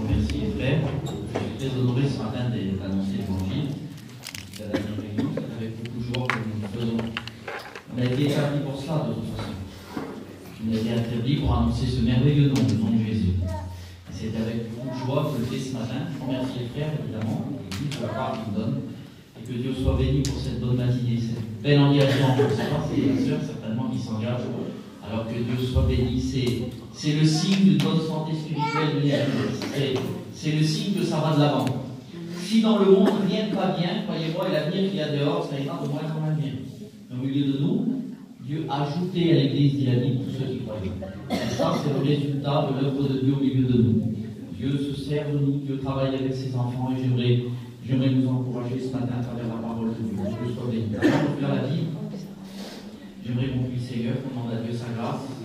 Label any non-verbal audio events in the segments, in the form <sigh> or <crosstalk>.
remercier les frères. Je suis très honoré ce matin d'annoncer l'évangile. C'est la dernière réunion, c'est avec beaucoup de joie que nous faisons. On a été établis pour cela, de toute façon. On a été interdit pour annoncer ce merveilleux nom, le nom de Jésus. Et c'est avec beaucoup de joie que je le fais ce matin. Je remercie les frères, évidemment, l'église pour la part qu'ils donnent. Et que Dieu soit béni pour cette bonne matinée, cette belle engagement. Je ne sais pas, les sœurs certainement qui s'engagent. Alors que Dieu soit béni, c'est le signe d'une bonne santé spirituelle de l'Église. C'est le signe que ça va de l'avant. Si dans le monde rien ne va bien, croyez-moi, et l'avenir qu'il y a dehors, ça ira de moins en moins bien. Au milieu de nous, Dieu a ajouté à l'Église dynamique tous ceux qui croient. Et ça, c'est le résultat de l'œuvre de Dieu au milieu de nous. Dieu se sert de nous, Dieu travaille avec ses enfants, et j'aimerais, j'aimerais nous encourager ce matin à travers la parole de Dieu. Dieu soit béni. Avant de la vie, j'aimerais qu'on puisse Seigneur, demande à Dieu sa grâce.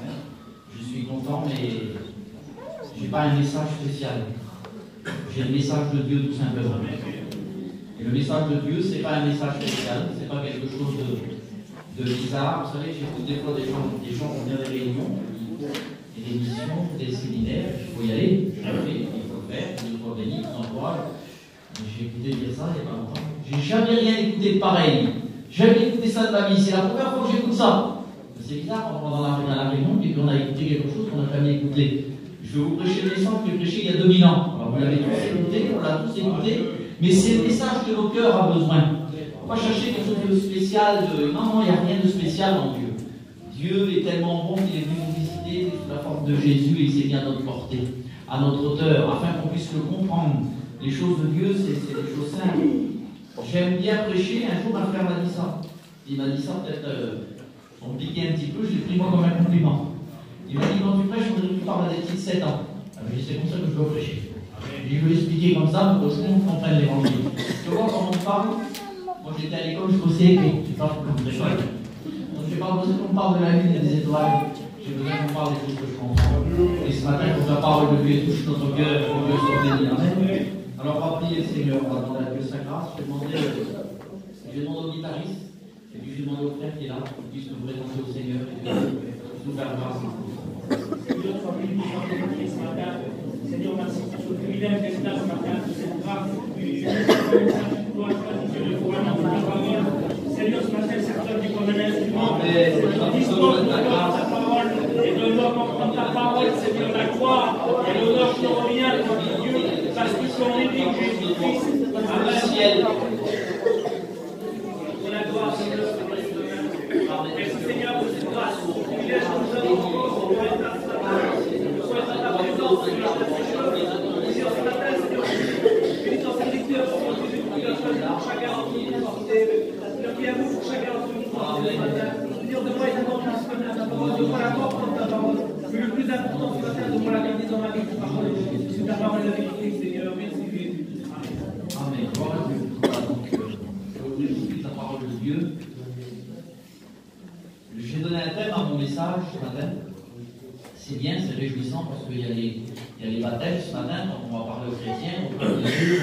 Je suis content, mais je n'ai pas un message spécial. J'ai le message de Dieu tout simplement. Et le message de Dieu, ce n'est pas un message spécial, ce n'est pas quelque chose de, bizarre. Vous savez, j'écoute des fois des gens, des gens qui viennent des réunions, des missions, des séminaires, il faut y aller, il faut le faire, Dieu soit béni, vous encourage. J'ai écouté dire ça il n'y a pas longtemps. J'ai jamais rien écouté de pareil. Jamais écouté ça de ma vie. C'est la première fois que j'écoute ça. C'est bizarre, on va dans la, réunion et qu'on a écouté quelque chose qu'on n'a jamais écouté. Je vais vous prêcher le message que j'ai prêché il y a 2000 ans. Alors vous l'avez tous écouté, on l'a tous écouté, mais c'est le message que nos cœurs ont besoin. On va chercher quelque chose de spécial. De... Non, non, il n'y a rien de spécial en Dieu. Dieu est tellement bon qu'il est venu nous visiter sous la forme de Jésus et il s'est bien notre portée, à notre hauteur, afin qu'on puisse le comprendre. Les choses de Dieu, c'est des choses simples. J'aime bien prêcher. Un jour, un frère m'a dit ça. Il m'a dit ça peut-être. Euh, on me piquait un petit peu, je l'ai pris moi comme un compliment. Il m'a dit quand tu prêches, on dirait que tu parles des petits de 7 ans. Ah, c'est comme ça que je dois prêcher. Je lui ai expliqué comme ça pour que tout le monde comprenne l'évangile. Tu vois, quand on parle, moi j'étais à l'école, je bossais écrit. Tu parles comme des choses. Donc je parle besoin qu'on parle de la lune et des étoiles. J'ai besoin qu'on parle des choses que je comprends. Et ce matin, quand la parole de Dieu touche notre cœur, que Dieu soit béni. Amen. Alors on va prier le Seigneur, on va demander à Dieu sa grâce. Je vais demander, je vais demander au guitariste. Et puis je demande au frère qui est là, qu'il puisse nous présenter au Seigneur et que nous faire grâce. Seigneur, sois béni, béni ce matin. Seigneur, merci pour ce privilège d'être là ce matin, pour cette grâce. Seigneur, ce matin, c'est toi qui comme un instrument. Dispose de ta parole et de l'homme en ta parole, Seigneur, la gloire et l'honneur qui revient à Dieu, parce qu'ils sont uniques, Jésus-Christ, à la ciel. le plus important de la garder dans ma vie, c'est parole de. Amen. Dieu. Je la parole de Dieu. J'ai donné un thème à mon message ce matin. C'est bien, c'est réjouissant parce qu'il y, a les, il y a les baptêmes ce matin, donc on va parler aux chrétiens, on parle de Dieu,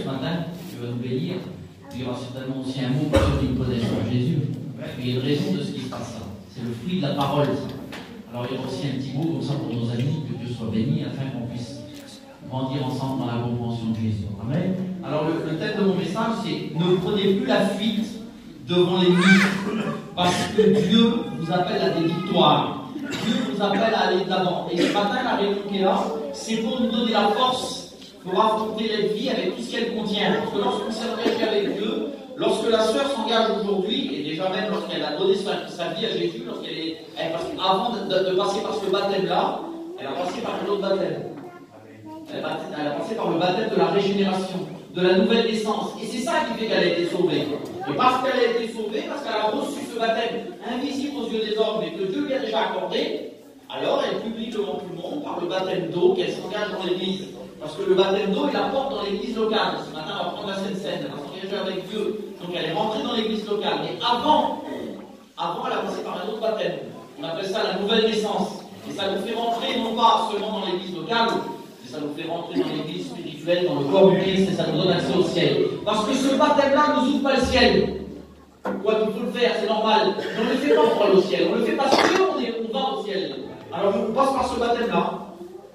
ce matin, Dieu va nous bénir. Il y aura certainement aussi un mot pour ceux qui ne connaissent pas Jésus. Mais il y a une raison de ce qui se passe là. C'est le fruit de la parole. Alors il y a aussi un petit mot comme ça pour nos amis, que Dieu soit béni, afin qu'on puisse grandir ensemble dans la compréhension de Jésus. Amen. Alors le, thème de mon message, c'est ne prenez plus la fuite devant l'ennemi, parce que Dieu vous appelle à des victoires. Dieu vous appelle à aller de l'avant. Et ce matin, la réunion qui est là, c'est pour nous donner la force pour affronter la vie avec tout ce qu'elle contient. Parce que lorsqu'on s'est avec Dieu, Lorsque la sœur s'engage aujourd'hui, et déjà même lorsqu'elle a donné sa, vie à Jésus, lorsqu'elle est, avant de, passer par ce baptême-là, elle a passé par un autre baptême. Elle a, passé par le baptême de la régénération, de la nouvelle naissance. Et c'est ça qui fait qu'elle a été sauvée. Et parce qu'elle a été sauvée, parce qu'elle a reçu ce baptême invisible aux yeux des hommes, mais que Dieu lui a déjà accordé, alors elle publie devant tout le monde par le baptême d'eau qu'elle s'engage dans l'église. Parce que le baptême d'eau, il apporte dans l'église locale. Ce matin, on va prendre la scène avec Dieu. Donc elle est rentrée dans l'église locale. Mais avant, avant, elle a passé par un autre baptême. On appelle ça la nouvelle naissance. Et ça nous fait rentrer non pas seulement dans l'église locale, mais ça nous fait rentrer dans l'église spirituelle, dans le corps du Christ, et ça nous donne accès au ciel. Parce que ce baptême-là ne nous ouvre pas le ciel. Quoi qu'il faut le faire, c'est normal. Mais on ne le fait pas pour aller au ciel. On le fait parce qu'on on va au ciel. Alors on passe par ce baptême-là.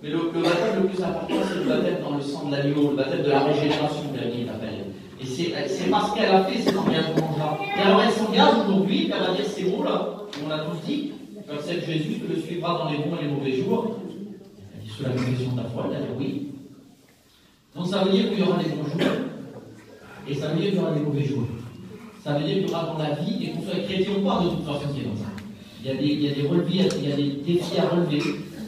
Mais le, baptême le plus important, c'est le baptême dans le sang de l'agneau, le baptême de la régénération, que Bible appelle. Et c'est parce qu'elle a fait cet engagement-là. Et alors elle s'engage aujourd'hui, elle va dire ces mots-là, on l'a tous dit, de Jésus, que le suivra dans les bons et les mauvais jours. Elle dit sous la confession de la foi, elle a dit oui. Donc ça veut dire qu'il y aura des bons jours, et ça veut dire qu'il y aura des mauvais jours. Ça veut dire qu'il y aura dans la vie, et qu'on soit chrétien ou pas, de toute façon, ça. Il y, a des, il y a des relevés, il y a des défis à relever,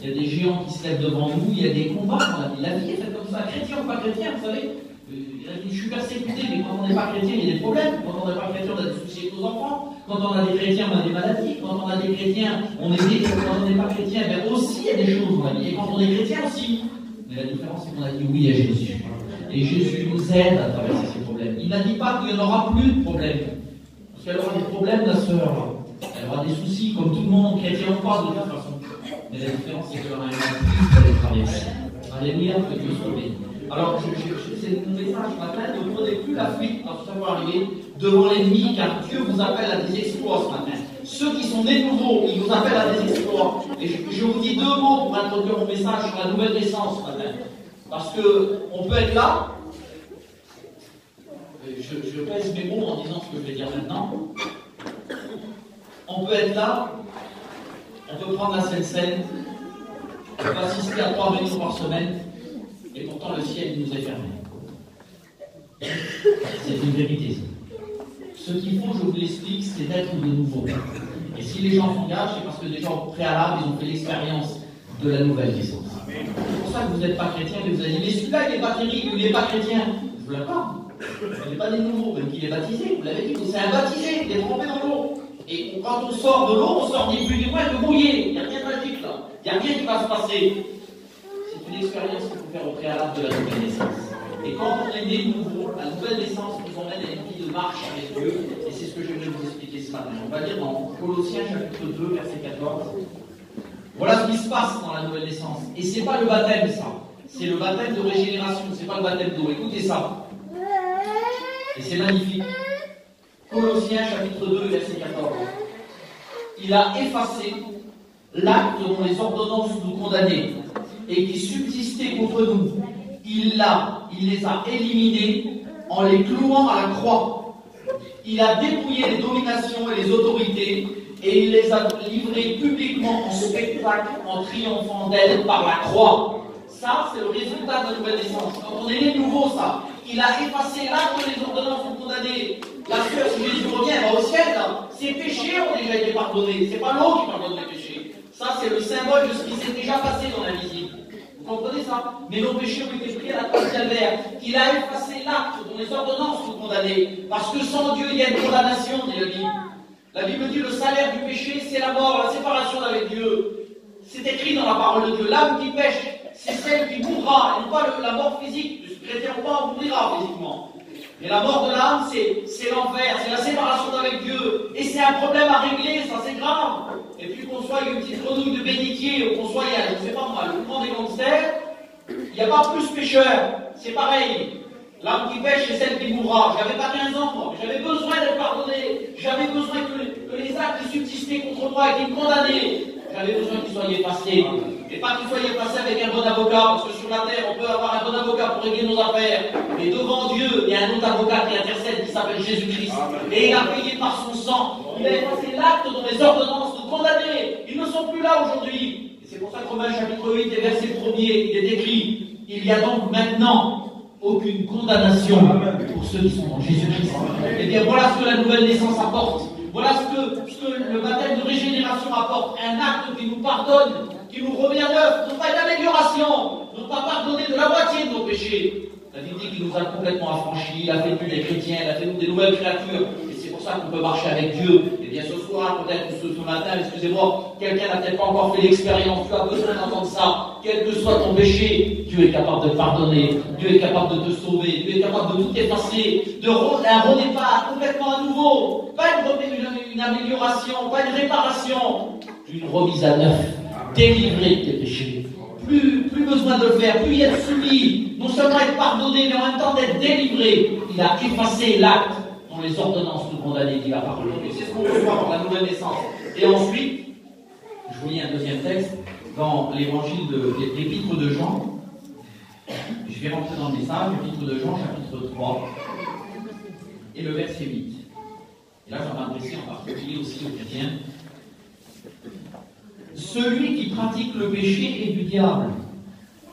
il y a des géants qui se lèvent devant nous, il y a des combats dans la vie. La vie est faite comme ça, chrétien ou pas chrétien, vous savez. Euh, je suis persécuté, mais quand on n'est pas chrétien, il y a des problèmes. Quand on n'est pas chrétien, on a des soucis avec nos enfants. Quand on a des chrétiens, on a des maladies. Quand on a des chrétiens, on est des... Quand on n'est pas chrétien, ben aussi, il y a des choses vie. Et quand on est chrétien aussi. Mais la différence, c'est qu'on a dit oui à Jésus. Et Jésus nous aide à traverser ces problèmes. Il n'a dit pas qu'il n'y en aura plus de problèmes. Parce qu'elle aura des problèmes, la sœur. Elle aura des soucis, comme tout le monde, chrétien ou pas, de toute façon. Mais la différence, c'est qu'elle aura un plus pour les traverser. Alléluia, que Dieu soit béni. Alors, c'est mon message matin, ne prenez plus la fuite quand ça va arriver devant l'ennemi, car Dieu vous appelle à des exploits ce matin. Ceux qui sont nés nouveaux, il vous appelle à des exploits. Et je, vous dis deux mots pour introduire mon message sur la nouvelle naissance ce matin. Parce qu'on peut être là, je, je pèse mes mots en disant ce que je vais dire maintenant. On peut être là, on peut prendre la scène, on peut assister à trois réunions par semaine, et pourtant le ciel nous est fermé. C'est une vérité. Ce qu'il faut, je vous l'explique, c'est d'être de nouveau. Et si les gens s'engagent, c'est parce que déjà au préalable, ils ont fait l'expérience de la nouvelle naissance. C'est pour ça que vous n'êtes pas chrétien, et vous avez dit, mais celui-là, il n'est pas terrible, il n'est pas chrétien. Je vous l'accorde. Il n'est pas des nouveaux, même qu'il est baptisé, vous l'avez dit, c'est un baptisé, il est trempé dans l'eau. Et quand on sort de l'eau, on sort ni plus ni moins que mouillé. Il n'y a rien de magique là. Il n'y a rien qui va se passer. C'est une expérience faire au préalable de la nouvelle naissance. Et quand on est né nouveau, la nouvelle naissance nous emmène à une vie de marche avec Dieu. Et c'est ce que je vais vous expliquer ce matin. On va lire dans Colossiens chapitre 2, verset 14. Voilà ce qui se passe dans la nouvelle naissance. Et c'est pas le baptême, ça. C'est le baptême de régénération, c'est pas le baptême d'eau. Écoutez ça. Et c'est magnifique. Colossiens chapitre 2, verset 14. Il a effacé l'acte dont les ordonnances nous condamnaient et qui subsistait contre nous. Il l'a, il les a éliminés en les clouant à la croix. Il a dépouillé les dominations et les autorités et il les a livrées publiquement en spectacle en triomphant d'elles par la croix. Ça, c'est le résultat de la nouvelle naissance. Quand on est né nouveau, ça. Il a effacé l'acte les ordonnances ont condamné. La sueur, si Jésus revient, va au ciel. Ses péchés ont déjà été pardonnés. C'est pas l'eau qui pardonne les péchés. Ça, c'est le symbole de ce qui s'est déjà passé dans la l'invisible. Comprenez ça Mais nos péchés ont été pris à la croix de Calvaire. Il a effacé l'acte dont les ordonnances sont condamnées. Parce que sans Dieu, il y a une condamnation, dit la Bible. La Bible dit le salaire du péché, c'est la mort, la séparation avec Dieu. C'est écrit dans la parole de Dieu. L'âme qui pêche, c'est celle qui mourra, et non pas la mort physique. Le chrétien ou pas, mourra physiquement. Mais la mort de l'âme, c'est l'enfer, c'est la séparation d'avec Dieu. Et c'est un problème à régler, ça c'est grave. Et puis qu'on soit une petite grenouille de bénitier, ou qu'on soit, je ne sais pas moi, le grand des gangsters, il n'y a pas plus pécheur. C'est pareil. L'âme qui pêche, c'est celle qui mourra. J'avais pas 15 ans, moi. J'avais besoin d'être pardonné. J'avais besoin que, les actes qui subsistaient contre moi étaient condamnés. J'avais besoin qu'ils soient effacés. Et pas qu'ils soient effacés avec un bon avocat, parce que sur la terre, on peut avoir un bon avocat pour régler nos affaires. Mais devant Dieu, il y a un autre avocat qui intercède, qui s'appelle Jésus-Christ. Et il a payé par son sang. Il a effacé l'acte dont les ordonnances condamnaient. Ils ne sont plus là aujourd'hui. Et c'est pour ça que Romains chapitre 8 et verset 1er, il est écrit, il y a donc maintenant aucune condamnation pour ceux qui sont en Jésus-Christ. Eh bien, voilà ce que la nouvelle naissance apporte. Voilà ce que, le baptême de régénération apporte. Un acte qui nous pardonne, qui nous remet à neuf, non pas une amélioration, non pas pardonner de la moitié de nos péchés. La Bible dit qu'il nous a complètement affranchis, il a fait nous des chrétiens, il a fait nous des nouvelles créatures pour ça qu'on peut marcher avec Dieu. Et bien ce soir, peut-être ce, ce matin, excusez-moi, quelqu'un n'a peut-être pas encore fait l'expérience, tu as besoin d'entendre ça. Quel que soit ton péché, Dieu est capable de pardonner, Dieu est capable de te sauver, Dieu est capable de tout effacer, de un redépart complètement à nouveau. Pas une, une amélioration, pas une réparation, une remise à neuf, délivrer de tes péchés. Plus, plus besoin de le faire, plus y être soumis, non seulement être pardonné, mais en même temps d'être délivré. Il a effacé l'acte les ordonnances nous la parole de Dieu. C'est ce qu'on veut voir dans la nouvelle naissance. Et ensuite, je vous lis un deuxième texte, dans l'évangile de l'épître de Jean. Je vais rentrer dans le message, l'épître de Jean, chapitre 3, et le verset 8. Et là, je vais m'adresser en particulier aussi aux chrétiens. Celui qui pratique le péché est du diable.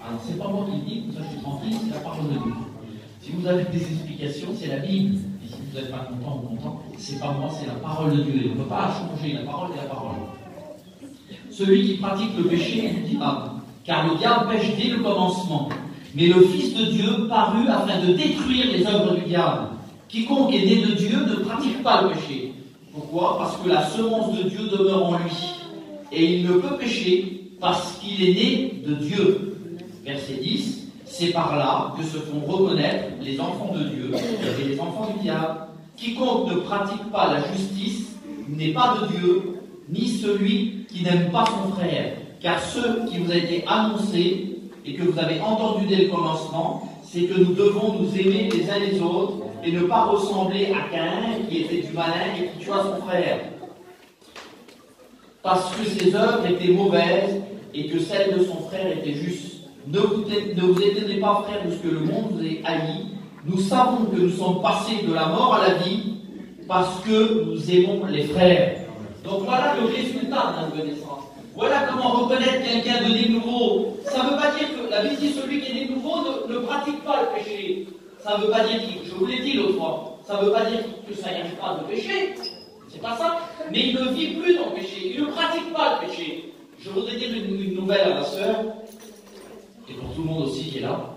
Alors, c'est pas moi qui le dis, ça je suis tranquille, c'est la parole de Dieu. Si vous avez des explications, c'est la Bible. Et vous n'êtes pas content ou content, c'est pas moi, c'est la parole de Dieu. Et on ne peut pas changer, la parole est la parole. Celui qui pratique le péché est du car le diable pêche dès le commencement. Mais le Fils de Dieu parut afin de détruire les œuvres du diable. Quiconque est né de Dieu ne pratique pas le péché. Pourquoi? Parce que la semence de Dieu demeure en lui. Et il ne peut pécher parce qu'il est né de Dieu. Verset 10. C'est par là que se font reconnaître les enfants de Dieu et les enfants du diable. Quiconque ne pratique pas la justice n'est pas de Dieu, ni celui qui n'aime pas son frère. Car ce qui vous a été annoncé et que vous avez entendu dès le commencement, c'est que nous devons nous aimer les uns les autres et ne pas ressembler à Cain qui était du malin et qui tua son frère. Parce que ses œuvres étaient mauvaises et que celles de son frère étaient justes. Ne vous, ne étonnez pas, frères, de ce que le monde vous ait haï. Nous savons que nous sommes passés de la mort à la vie parce que nous aimons les frères. Donc voilà le résultat de la nouvelle naissance. Voilà comment reconnaître quelqu'un de nouveau. Ça ne veut pas dire que la vie dit celui qui est nouveau ne, pratique pas le péché. Ça ne veut pas dire qu'il, je vous l'ai dit l'autre fois, ça ne veut pas dire que ça n'y pas de péché. C'est pas ça. Mais il ne vit plus dans le péché. Il ne pratique pas le péché. Je voudrais dire une, une nouvelle à ma sœur et pour tout le monde aussi qui est là,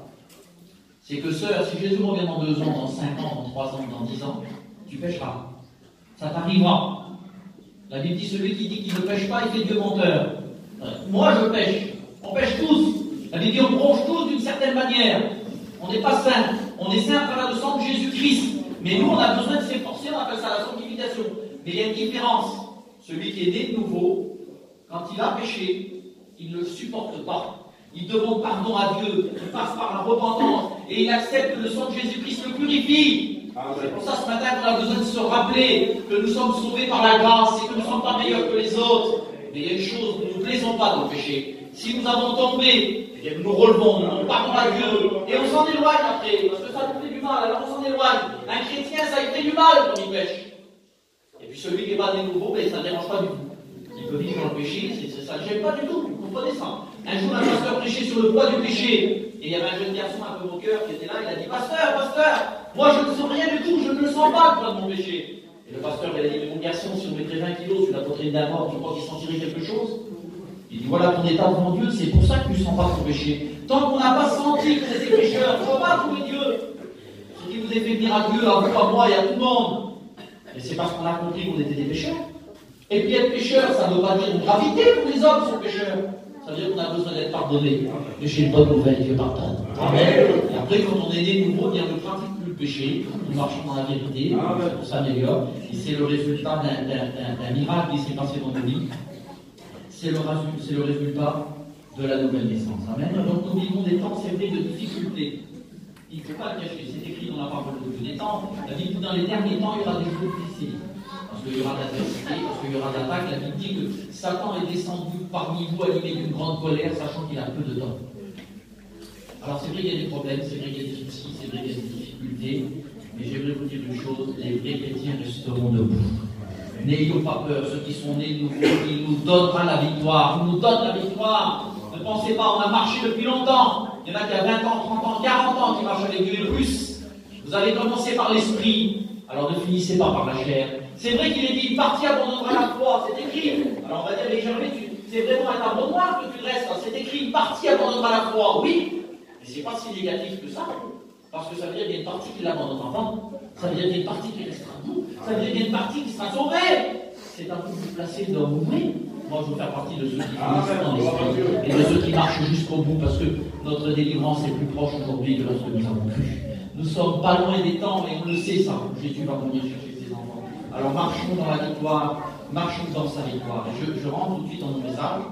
c'est que sœur, si Jésus revient dans deux ans, dans cinq ans, dans trois ans, dans dix ans, tu pêcheras. Ça t'arrivera. La Bible dit celui qui dit qu'il ne pêche pas, il fait Dieu menteur. Moi, je pêche. On pêche tous. La Bible dit on bronche tous d'une certaine manière. On n'est pas saint. On est saint par le sang de Jésus-Christ. Mais nous, on a besoin de s'efforcer, on appelle ça la sanctification. Mais il y a une différence. Celui qui est né de nouveau, quand il a péché, il ne le supporte pas. Il demande pardon à Dieu, il passe par la repentance et il accepte que le sang de Jésus-Christ le purifie. C'est pour ça ce matin qu'on a besoin de se rappeler que nous sommes sauvés par la grâce et que nous ne sommes pas meilleurs que les autres. Mais il y a une chose, nous ne plaisons pas dans le péché. Si nous avons tombé, eh bien, nous nous relevons, nous partons à Dieu et on s'en éloigne après, parce que ça nous fait du mal, alors on s'en éloigne. Un chrétien, ça lui fait du mal quand il pêche. Et puis celui qui n'est pas né nouveau, ben, ça ne dérange pas du tout. Il peut vivre dans le péché, ça ne gêne pas du tout, vous comprenez ça un jour, un pasteur prêchait sur le poids du péché. Et il y avait un jeune garçon un peu moqueur qui était là. Il a dit Pasteur, pasteur, moi je ne sens rien du tout, je ne le sens pas, le poids de mon péché. Et le pasteur, il a dit Mais mon garçon, si on mettrait 20 kilos sur la poitrine d'un mort, tu crois qu'il sentirait quelque chose? Il dit Voilà ton état devant Dieu, c'est pour ça que tu ne sens pas ton péché. Tant qu'on n'a pas senti que c'était pécheur, on ne pas trouver Dieu. Ce qui vous est fait venir à Dieu, à vous, à moi et à tout le monde. Et c'est parce qu'on a compris qu'on était des pécheurs. Et puis être pécheur, ça ne veut pas dire une gravité pour les hommes sont pécheurs. Ça veut dire qu'on a besoin d'être pardonné. Mais j'ai une bonne nouvelle, Dieu pardonne. Amen. Et après, quand on est né nouveau, bien, on ne pratique plus le péché, nous marchons dans la vérité, on s'améliore. Et c'est le résultat d'un miracle qui s'est passé dans nos vies. C'est le, le, résultat de la nouvelle naissance. Amen. Donc nous vivons des temps, c'est vrai, de difficultés. Il ne faut pas le cacher, c'est écrit dans la parole de Dieu. Des temps, la Bible dans les derniers temps, il y aura des jours parce qu'il y aura de l'adversité, parce qu'il y aura de l'attaque. La Bible dit que Satan est descendu parmi vous animé d'une grande colère, sachant qu'il a peu de temps. Alors c'est vrai qu'il y a des problèmes, c'est vrai qu'il y a des soucis, c'est vrai qu'il y a des difficultés, mais j'aimerais vous dire une chose, les vrais chrétiens resteront debout. N'ayons pas peur, ceux qui sont nés de il nous donnera la victoire, il nous donne la victoire. Ne pensez pas, on a marché depuis longtemps. Il y en a qui a 20 ans, 30 ans, 40 ans qui marchent avec et plus. Vous avez commencé par l'esprit, alors ne finissez pas par la chair. C'est vrai qu'il est dit une partie abandonnera la foi, c'est écrit. Alors on va dire, mais Germain, c'est vraiment un abandonnement que tu restes. C'est écrit une partie abandonnera la foi, oui, mais c'est pas si négatif que ça. Parce que ça veut dire qu'il y a une partie qui l'abandonnera pas. Ça veut dire qu'il y a une partie qui restera debout. Ça veut dire qu'il y a une partie qui sera sauvée. C'est un peu plus placé dans mourir. Moi, je veux faire partie de ceux qui ah, dans l'esprit et de ceux qui marchent jusqu'au bout parce que notre délivrance est plus proche aujourd'hui que lorsque nous avons cru. Nous sommes pas loin des temps et on le sait ça. Jésus va venir chercher. Alors marchons dans la victoire, marchons dans sa victoire. Je, rentre tout de suite dans nos messages.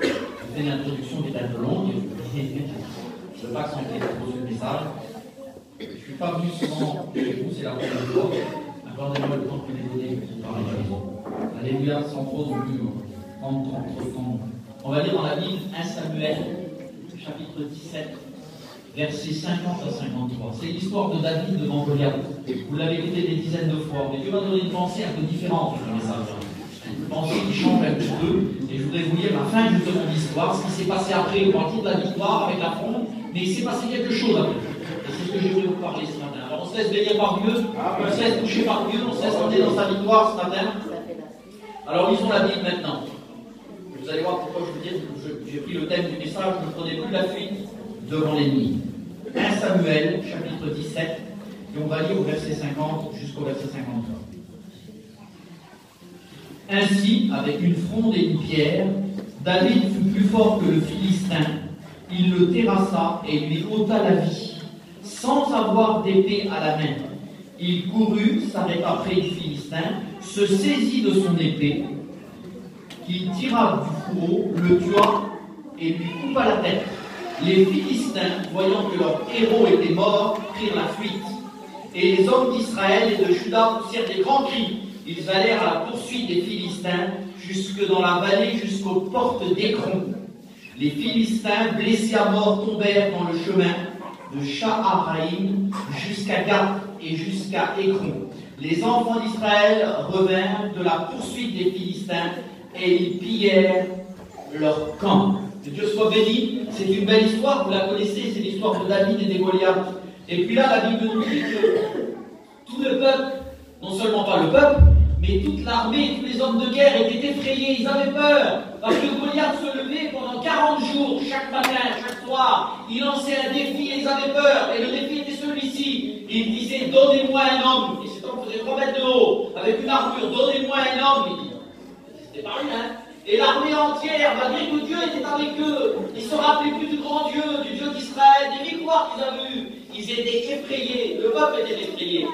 Je fais une introduction qui est un peu longue. je ne veux pas accentuer trop sur le message. Je ne suis pas venu souvent chez vous, c'est la première fois. Accordez-moi le temps que vous donné de Jésus. Alléluia, sans trop non plus prendre trop de temps On va lire dans la Bible 1 Samuel, chapitre 17, versets 50 à 53. C'est l'histoire de David devant Goliath. Vous l'avez écouté des dizaines de fois, mais Dieu m'a donné une pensée un peu différente dans le message. Une pensée qui change un petit peu, et je voudrais vous lire la fin justement de l'histoire, ce qui s'est passé après, on parle de la victoire avec la fronde, mais il s'est passé quelque chose après. Et c'est ce que je voulais vous parler ce matin. Alors on se laisse bénir par Dieu, on se laisse toucher par Dieu, on se laisse entrer dans sa victoire ce matin. Alors lisons la Bible maintenant. Vous allez voir pourquoi je vous dis que j'ai pris le thème du message, ne prenez plus la fuite devant l'ennemi. 1 Samuel, chapitre 17, et on va lire au verset 50 jusqu'au verset 53. Ainsi, avec une fronde et une pierre, David fut plus fort que le Philistin. Il le terrassa et lui ôta la vie, sans avoir d'épée à la main. Il courut, s'arrêta près du Philistin, se saisit de son épée, qu'il tira du fourreau, le tua et lui coupa la tête. Les Philistins, voyant que leur héros était mort, prirent la fuite. Et les hommes d'Israël et de Juda poussèrent des grands cris. Ils allèrent à la poursuite des Philistins, jusque dans la vallée, jusqu'aux portes d'Écron. Les Philistins, blessés à mort, tombèrent dans le chemin de Shaharaïm jusqu'à Gath et jusqu'à Écron. Les enfants d'Israël revinrent de la poursuite des Philistins et ils pillèrent leur camp. Que Dieu soit béni. C'est une belle histoire, vous la connaissez, c'est l'histoire de David et des Goliaths. Et puis là, la Bible nous dit que tout le peuple, non seulement pas le peuple, mais toute l'armée, tous les hommes de guerre étaient effrayés, ils avaient peur. Parce que Goliath se levait pendant 40 jours, chaque matin, chaque soir. Il lançait un défi et ils avaient peur. Et le défi était celui-ci. Il disait Donnez-moi un homme. Et cet homme faisait 3 mètres de haut, avec une armure. Donnez-moi un homme. C'était pas rien. Et l'armée entière, malgré que Dieu était avec eux, ils se rappelaient plus du grand Dieu, du Dieu d'Israël, des victoires qu'ils avaient eues. Ils étaient effrayés. Le peuple était effrayé.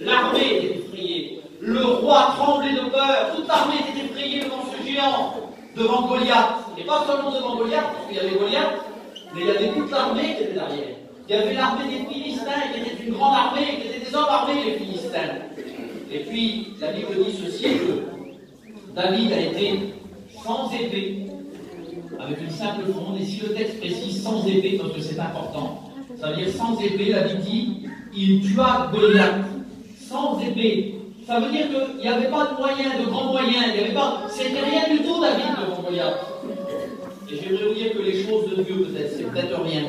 L'armée était effrayée. Le roi tremblait de peur. Toute l'armée était effrayée devant ce géant, devant Goliath. Et pas seulement devant Goliath, parce qu'il y avait Goliath, mais il y avait toute l'armée qui était derrière. Il y avait l'armée des Philistins, qui était une grande armée, qui était des hommes armés, les Philistins. Et puis, la Bible dit ceci que David a été sans épée, avec une simple fronde. Et si le texte précise sans épée, parce que c'est important, ça veut dire sans épée, la Bible dit il tua Goliath. Sans épée. Ça veut dire qu'il n'y avait pas de moyens, de grands moyens, il n'y avait pas. C'était rien du tout, David, devant Goliath. Et j'aimerais vous dire que les choses de Dieu, peut-être, c'est peut-être rien.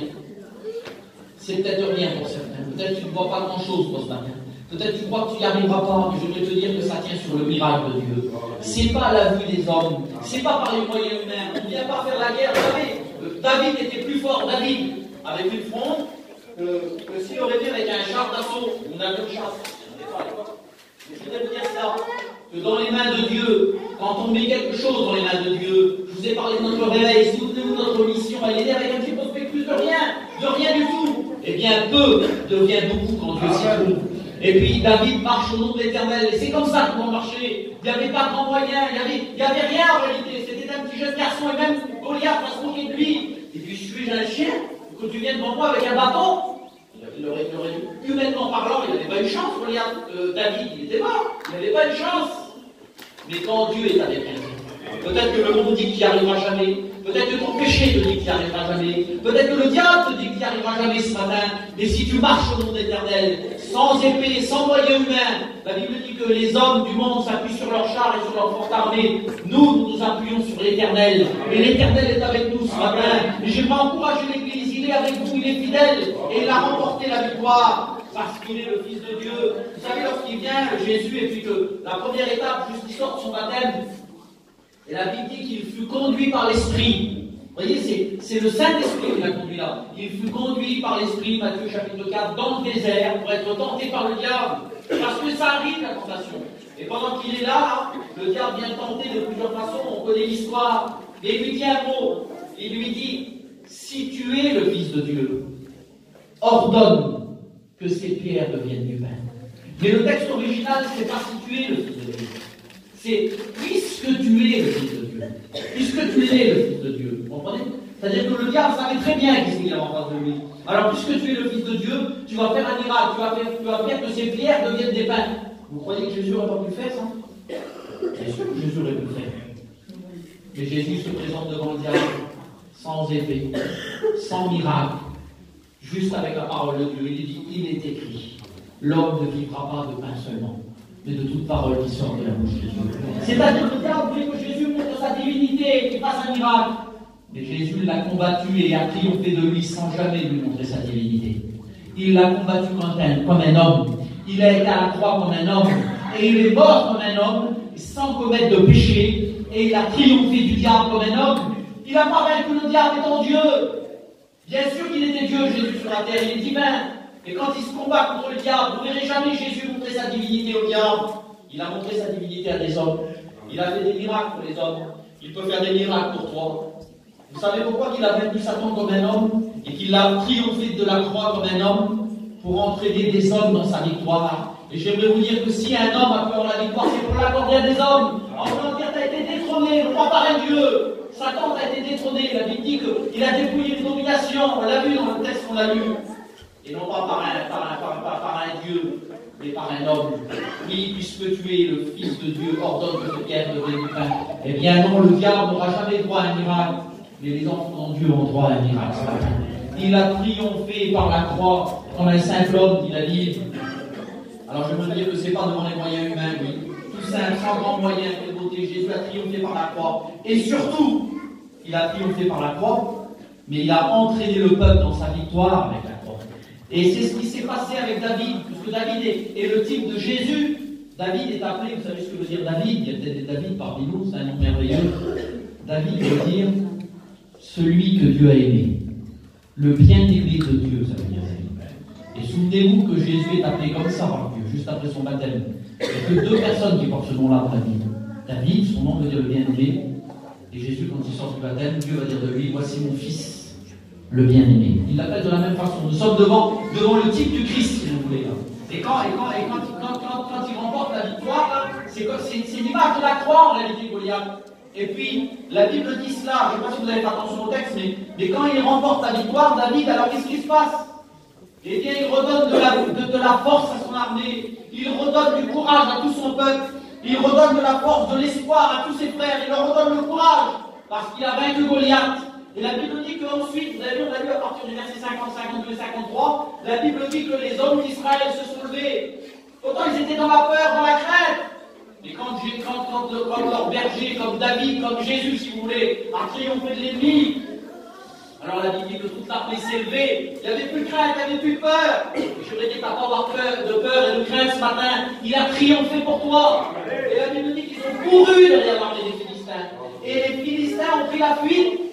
C'est peut-être rien pour certains. Peut-être que tu ne vois pas grand-chose pour ce matin. Peut-être tu crois que tu n'y arriveras pas, mais je voudrais te dire que ça tient sur le miracle de Dieu. C'est pas à la vue des hommes, c'est pas par les moyens humains. On ne vient pas faire la guerre. Savez, David était plus fort, David, avec une fronde, que, que s'il aurait été avec un char d'assaut, une avion de chasse. Je voudrais vous dire ça, que dans les mains de Dieu, quand on met quelque chose dans les mains de Dieu, je vous ai parlé de notre réveil, souvenez-vous de notre mission, elle est avec un petit prospectus de rien, de rien du tout. Eh bien, peu devient beaucoup quand Dieu s'y trouve. Et puis David marche au nom de l'éternel. Et c'est comme ça qu'il doit marcher. Il n'y avait pas grand moyen, il n'y avait, rien en réalité. C'était un petit jeune garçon et même Goliath va se moquer de lui. Et puis suis-je un chien que tu viennes devant moi avec un bâton il aurait, il aurait, humainement parlant, il n'avait pas une chance, Goliath. Euh, David, il était mort. Il n'avait pas une chance. Mais quand Dieu est avec un, peut-être que le monde dit qu'il n'y arrivera jamais. Peut-être que ton péché te dit qu'il n'y arrivera jamais. Peut-être que le diable te dit qu'il n'y arrivera jamais ce matin. Mais si tu marches au nom d'éternel, sans épée, sans moyens humains, la Bible dit que les hommes du monde s'appuient sur leurs chars et sur leurs fortes armées. Nous, nous nous appuyons sur l'éternel. Et l'éternel est avec nous ce matin. Et j'aimerais encourager l'Église. Il est avec nous, il est fidèle. Et il a remporté la victoire parce qu'il est le Fils de Dieu. Vous savez, lorsqu'il vient, Jésus, et puis que la première étape, juste sort de son baptême, et la Bible dit qu'il fut conduit par l'Esprit. Vous voyez, c'est le Saint-Esprit qui l'a conduit là. Il fut conduit par l'Esprit, Matthieu chapitre 4, dans le désert pour être tenté par le diable. Parce que ça arrive la tentation. Et pendant qu'il est là, le diable vient tenter de plusieurs façons. On connaît l'histoire. Et il lui dit un mot. Il lui dit Si tu es le Fils de Dieu, ordonne que ces pierres deviennent du pain. Mais le texte original, c'est pas si tu es le Fils de Dieu. C'est puisque tu es le Fils de Dieu. Puisque tu es le Fils de Dieu. Vous comprenez? C'est-à-dire que le diable savait très bien qu'est-ce qu'il en face de lui. Alors, puisque tu es le Fils de Dieu, tu vas faire un miracle. Tu vas faire, que ces pierres deviennent des pains. Vous croyez que Jésus n'aurait pas pu faire, ça? Bien sûr que Jésus aurait pu faire. Mais Jésus se présente devant le diable sans épée, sans miracle, juste avec la parole de Dieu. Il dit, il est écrit, l'homme ne vivra pas de pain seulement, mais de toute parole qui sort de la bouche de Dieu. C'est-à-dire que le diable voulait que Jésus montre sa divinité, qu'il fasse un miracle. Mais Jésus l'a combattu et a triomphé de lui sans jamais lui montrer sa divinité. Il l'a combattu comme un, comme un homme. Il a été à la croix comme un homme. Et il est mort comme un homme, sans commettre de péché. Et il a triomphé du diable comme un homme. Il n'a pas vaincu le diable étant Dieu. Bien sûr qu'il était Dieu, Jésus sur la terre, il est divin. Et quand il se combat contre le diable, vous ne verrez jamais Jésus montrer sa divinité au diable. Il a montré sa divinité à des hommes. Il a fait des miracles pour les hommes. Il peut faire des miracles pour toi. Vous savez pourquoi il a vaincu Satan comme un homme et qu'il a triomphé de la croix comme un homme pour entraîner des hommes dans sa victoire? Et j'aimerais vous dire que si un homme a peur de la victoire, c'est pour l'accorder à des hommes. En voulant dire, tu as été détrôné, roi par un Dieu. Satan a été détrôné. La Bible dit qu'il a dépouillé les dominations. On l'a vu dans le texte qu'on a lu. Et non pas par un, par un, par, un Dieu, mais par un homme. Oui, puisque tu es le Fils de Dieu, ordonne que ce pierre devienne du pain. Eh bien non, le diable n'aura jamais droit à un miracle mais les enfants de Dieu ont droit à un miracle. Il a triomphé par la croix comme un simple homme, dit la Bible. Alors je veux dire que ce n'est pas devant les moyens humains, oui. Tout simple, sans grand moyen de beauté, Jésus a triomphé par la croix. Et surtout, il a triomphé par la croix, mais il a entraîné le peuple dans sa victoire. Et c'est ce qui s'est passé avec David, puisque David est, le type de Jésus. David est appelé, vous savez ce que veut dire David? Il y a peut-être des David parmi nous, c'est un nom merveilleux. David veut dire celui que Dieu a aimé. Le bien-aimé de Dieu, ça veut dire Et souvenez-vous que Jésus est appelé comme ça par Dieu, juste après son baptême. Il n'y a que deux personnes qui portent ce nom-là David. David, son nom veut dire le bien-aimé. Et Jésus, quand il sort du baptême, Dieu va dire de lui, voici mon fils, le bien-aimé. Il l'appelle de la même façon. Nous sommes devant, devant le type du Christ, si vous voulez. Là. Et, quand, et, quand, et quand, quand, il remporte la victoire, c'est l'image de la croix en réalité, Goliath. Et puis, la Bible dit cela, je ne sais pas si vous avez fait attention au texte, mais, quand il remporte la victoire, David, alors qu'est-ce qui se passe? Eh bien, il redonne de la, de la force à son armée, il redonne du courage à tout son peuple, il redonne de la force, de l'espoir à tous ses frères, il leur redonne le courage, parce qu'il a vaincu Goliath. Et la Bible dit qu'ensuite, vous avez vu, on a lu à partir du verset 50, 52 et 53, la Bible dit que les hommes d'Israël se sont levés. Autant ils étaient dans la peur, dans la crainte, et quand, quand, quand, quand, leur berger, comme David, comme Jésus, si vous voulez, a triomphé de l'ennemi, alors la Bible dit que toute l'armée s'est levée. Il n'y avait plus de crainte, il n'y avait plus peur. Je dire, pas avoir peur, de peur et de crainte ce matin. Il a triomphé pour toi. Et la Bible dit qu'ils ont couru derrière l'armée des Philistins. Et les Philistins ont pris la fuite.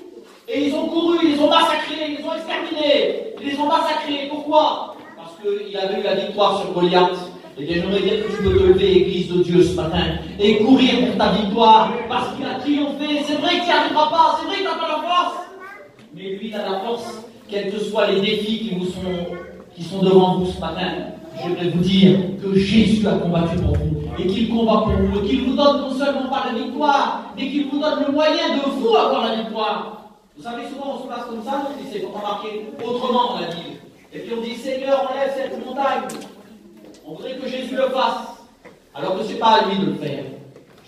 Et ils ont couru, ils ont massacrés, ils ont exterminés. Ils les ont massacrés. Pourquoi? Parce qu'il avait eu la victoire sur Goliath. Eh bien, j'aimerais dire que tu peux te lever, Église de Dieu, ce matin, et courir pour ta victoire, parce qu'il a triomphé. C'est vrai tu n'y arriveras pas, c'est vrai que tu n'as pas la force. Mais lui, il a la force, quels que soient les défis qui, sont, qui sont devant vous ce matin. J'aimerais vous dire que Jésus a combattu pour vous, et qu'il combat pour vous, et qu'il vous donne non seulement pas la victoire, mais qu'il vous donne le moyen de vous avoir la victoire. Vous savez, souvent on se passe comme ça, mais c'est pour remarquer autrement la Bible. Et puis on dit, Seigneur, enlève cette montagne. On voudrait que Jésus le fasse, alors que ce n'est pas à lui de le faire.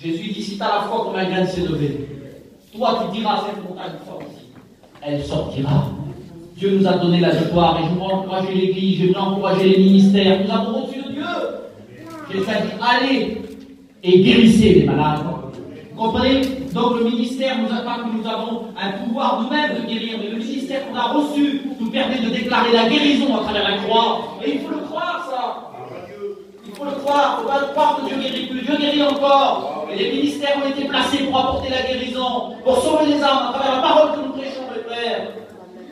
Jésus dit, si tu la foi comme un grain de levé, toi tu diras cette montagne ici, elle sortira. Dieu nous a donné la victoire et je veux encourager l'Église, je veux encourager les ministères. Nous avons reçu de Dieu. Jésus a dit, allez et guérissez les malades. Comprenez Donc le ministère nous a pas que nous avons un pouvoir nous-mêmes de guérir, mais le ministère qu'on a reçu nous permet de déclarer la guérison à travers la croix. Et il faut le croire, ça. Il faut le croire, il ne pas croire que Dieu guérit plus. Dieu guérit encore. Et les ministères ont été placés pour apporter la guérison, pour sauver les âmes à travers la parole que nous prêchons, mes frères.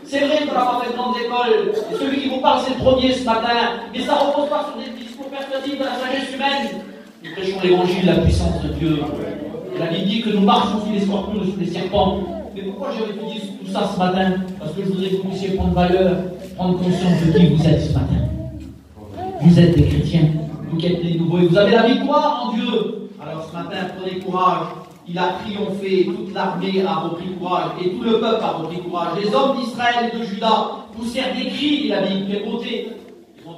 C'est vrai qu'on pas fait de grande école. Et celui qui vous parle, c'est le premier ce matin. Mais ça ne repose pas sur des discours persuasifs de la sagesse humaine. Nous prêchons l'évangile, la puissance de Dieu. La Bible dit que nous marchons sur les scorpions et sur les serpents. Mais pourquoi vous dire tout ça ce matin Parce que je voudrais que vous puissiez prendre valeur, prendre conscience de qui vous êtes ce matin. Vous êtes des chrétiens vous êtes les nouveaux, et vous avez la victoire en Dieu. Alors ce matin, prenez courage. Il a triomphé, toute l'armée a repris courage, et tout le peuple a repris courage. Les hommes d'Israël et de Juda poussèrent des cris, dit la Bible, quelle beauté.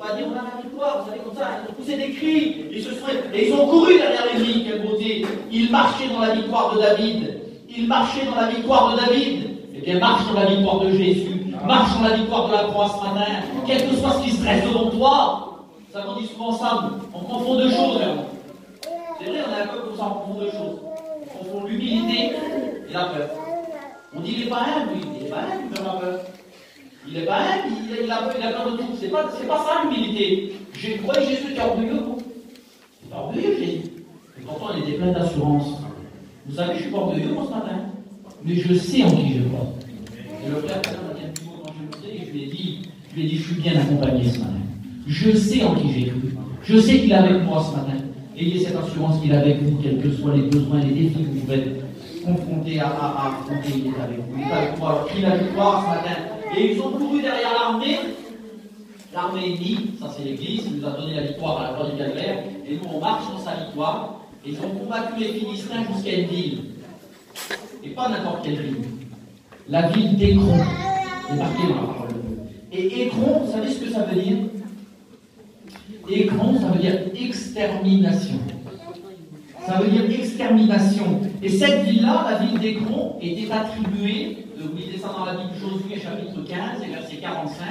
Ils pas dit on a la victoire, vous savez comme ça, ils ont poussé des cris, ils se sont... et ils ont couru derrière l'ennemi, quelle beauté. Ils marchaient dans la victoire de David. Il marchait dans la victoire de David. Eh bien, marche dans la victoire de Jésus. Marche dans la victoire de la croix ce matin. Quel que soit ce qui se dresse devant toi. Ça qu'on dit souvent ça, on confond deux choses. C'est vrai, on est un peu comme ça, on confond deux choses. On confond l'humilité et la peur. On dit il n'est pas humble, il n'est pas il a peur. Il n'est pas humble, il, il a peur de tout. C'est pas, pas ça l'humilité. J'ai croyé Jésus qui est orgueilleux, C'est orgueilleux, Jésus. Et pourtant, il était plein d'assurance. Vous savez, je suis pas orgueilleux, moi, ce matin. Mais je sais en qui je crois. Et le frère, m'a dit un petit mot quand je le sais, et je lui ai dit, je lui ai dit, je suis bien accompagné ce matin. Je sais en qui j'ai cru. Je sais qu'il est avec moi ce matin. Ayez cette assurance qu'il est avec vous, quels que soient les besoins, les défis que vous êtes confrontés à, affronter. Il est avec vous. Il victoire ce matin. Et ils ont couru derrière l'armée. L'armée ennemie, ça c'est l'Église, il nous a donné la victoire à la croix du calvaire. Et nous, on marche dans sa victoire. Et ils ont combattu les Philistins jusqu'à une ville. Et pas n'importe quelle ville. La ville d'Écron. La parole. Et Écron, vous savez ce que ça veut dire? Écron, ça veut dire extermination. Ça veut dire extermination. Et cette ville-là, la ville d'Écron, était attribuée, vous lisez ça dans la Bible Josué chapitre 15 et verset 45,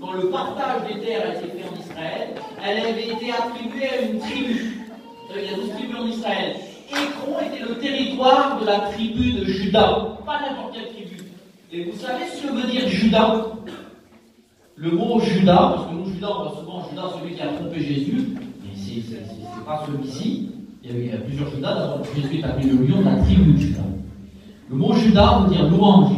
quand le partage des terres a été fait en Israël, elle avait été attribuée à une tribu. Ça veut dire 12 tribus en Israël. Écron était le territoire de la tribu de Judas, pas n'importe quelle tribu. Et vous savez ce que veut dire Judas Le mot Judas, parce que nous, Judas, on voit souvent Judas, celui qui a trompé Jésus, mais c'est pas celui-ci. Il y a plusieurs Judas, d'abord Jésus est appelé le lion de la tribu de Judas. Le mot Judas veut dire louange.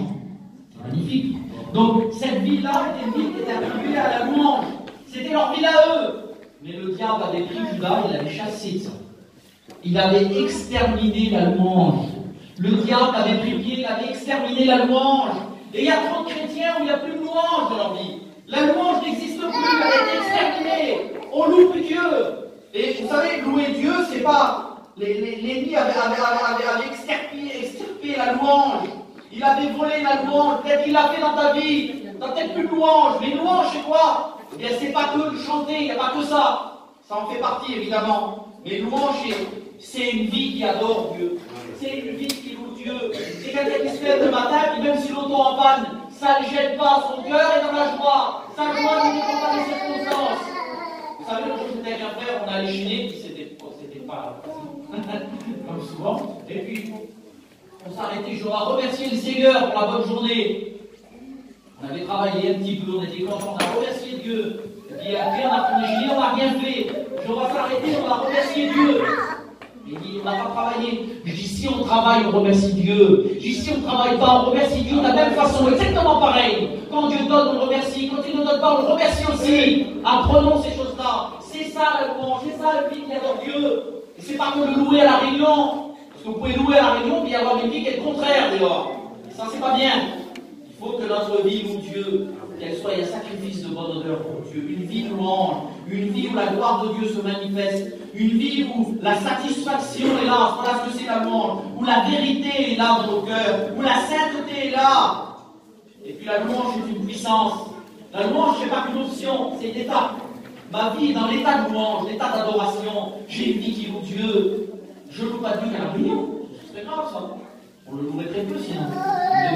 C'est magnifique. Donc, cette ville-là était ville attribuée à la louange. C'était leur ville à eux. Mais le diable avait pris Judas, il l'avait chassé ça. Il avait exterminé la louange. Le diable avait pris pied, il avait exterminé la louange. Et il y a trop de chrétiens où il n'y a plus de louange dans leur vie. La louange n'existe plus, elle a été exterminée. On loue plus Dieu. Et vous savez, louer Dieu, c'est pas. L'ennemi avait, avait, avait, extirpé, la louange. Il avait volé la louange. Peut-être qu'il l'a fait dans ta vie. T'as peut-être plus de louange. Mais louange, c'est quoi? Eh bien, c'est pas que chanter, il n'y a pas que ça. Ça en fait partie, évidemment. Mais louange, c'est une vie qui adore Dieu. C'est une vie qui loue Dieu. C'est quelqu'un qui se lève le matin, et même si l'auto en panne, ça ne gêne pas. Son cœur est dans la joie. Joie ne dépend pas des circonstances. Savez, où j'étais un frère, on a allé chiner, puis c'était pas <laughs> comme souvent. Et puis, on arrêté. Je dois remercier le Seigneur pour la bonne journée. On avait travaillé un petit peu, on était contents, on a remercié Dieu. Et puis après, on a on n'a rien fait. Je dois s'arrêter, on va remercier Dieu. Il dit, on n'a pas travaillé. Je dis, si on travaille, on remercie Dieu. Je dis, si on ne travaille pas, on remercie Dieu de la même façon, exactement pareil. Quand Dieu donne, on remercie. Quand il ne donne pas, on remercie aussi. Apprenons ces choses-là. C'est ça le louange, c'est ça le vie qui adore Dieu. Et c'est pas que de louer à la réunion. Parce que vous pouvez louer à la réunion, puis y avoir une vie qui est contraire dehors. Et ça, c'est pas bien. Il faut que notre vie loue Dieu, qu'elle soit un sacrifice de bonne odeur pour Dieu. Une vie louange, une vie où la gloire de Dieu se manifeste, une vie où la satisfaction est là. Voilà ce que c'est la louange. Où la vérité est là dans nos cœurs, où la sainteté est là. Et puis la louange est une puissance. La louange, n'est pas qu'une option, c'est une étape. Ma vie est dans l'état de louange, l'état d'adoration. J'ai une vie qui loue Dieu. Je ne loue pas Dieu qu'à la réunion. C'est grave ça. On le louerait très peu sinon.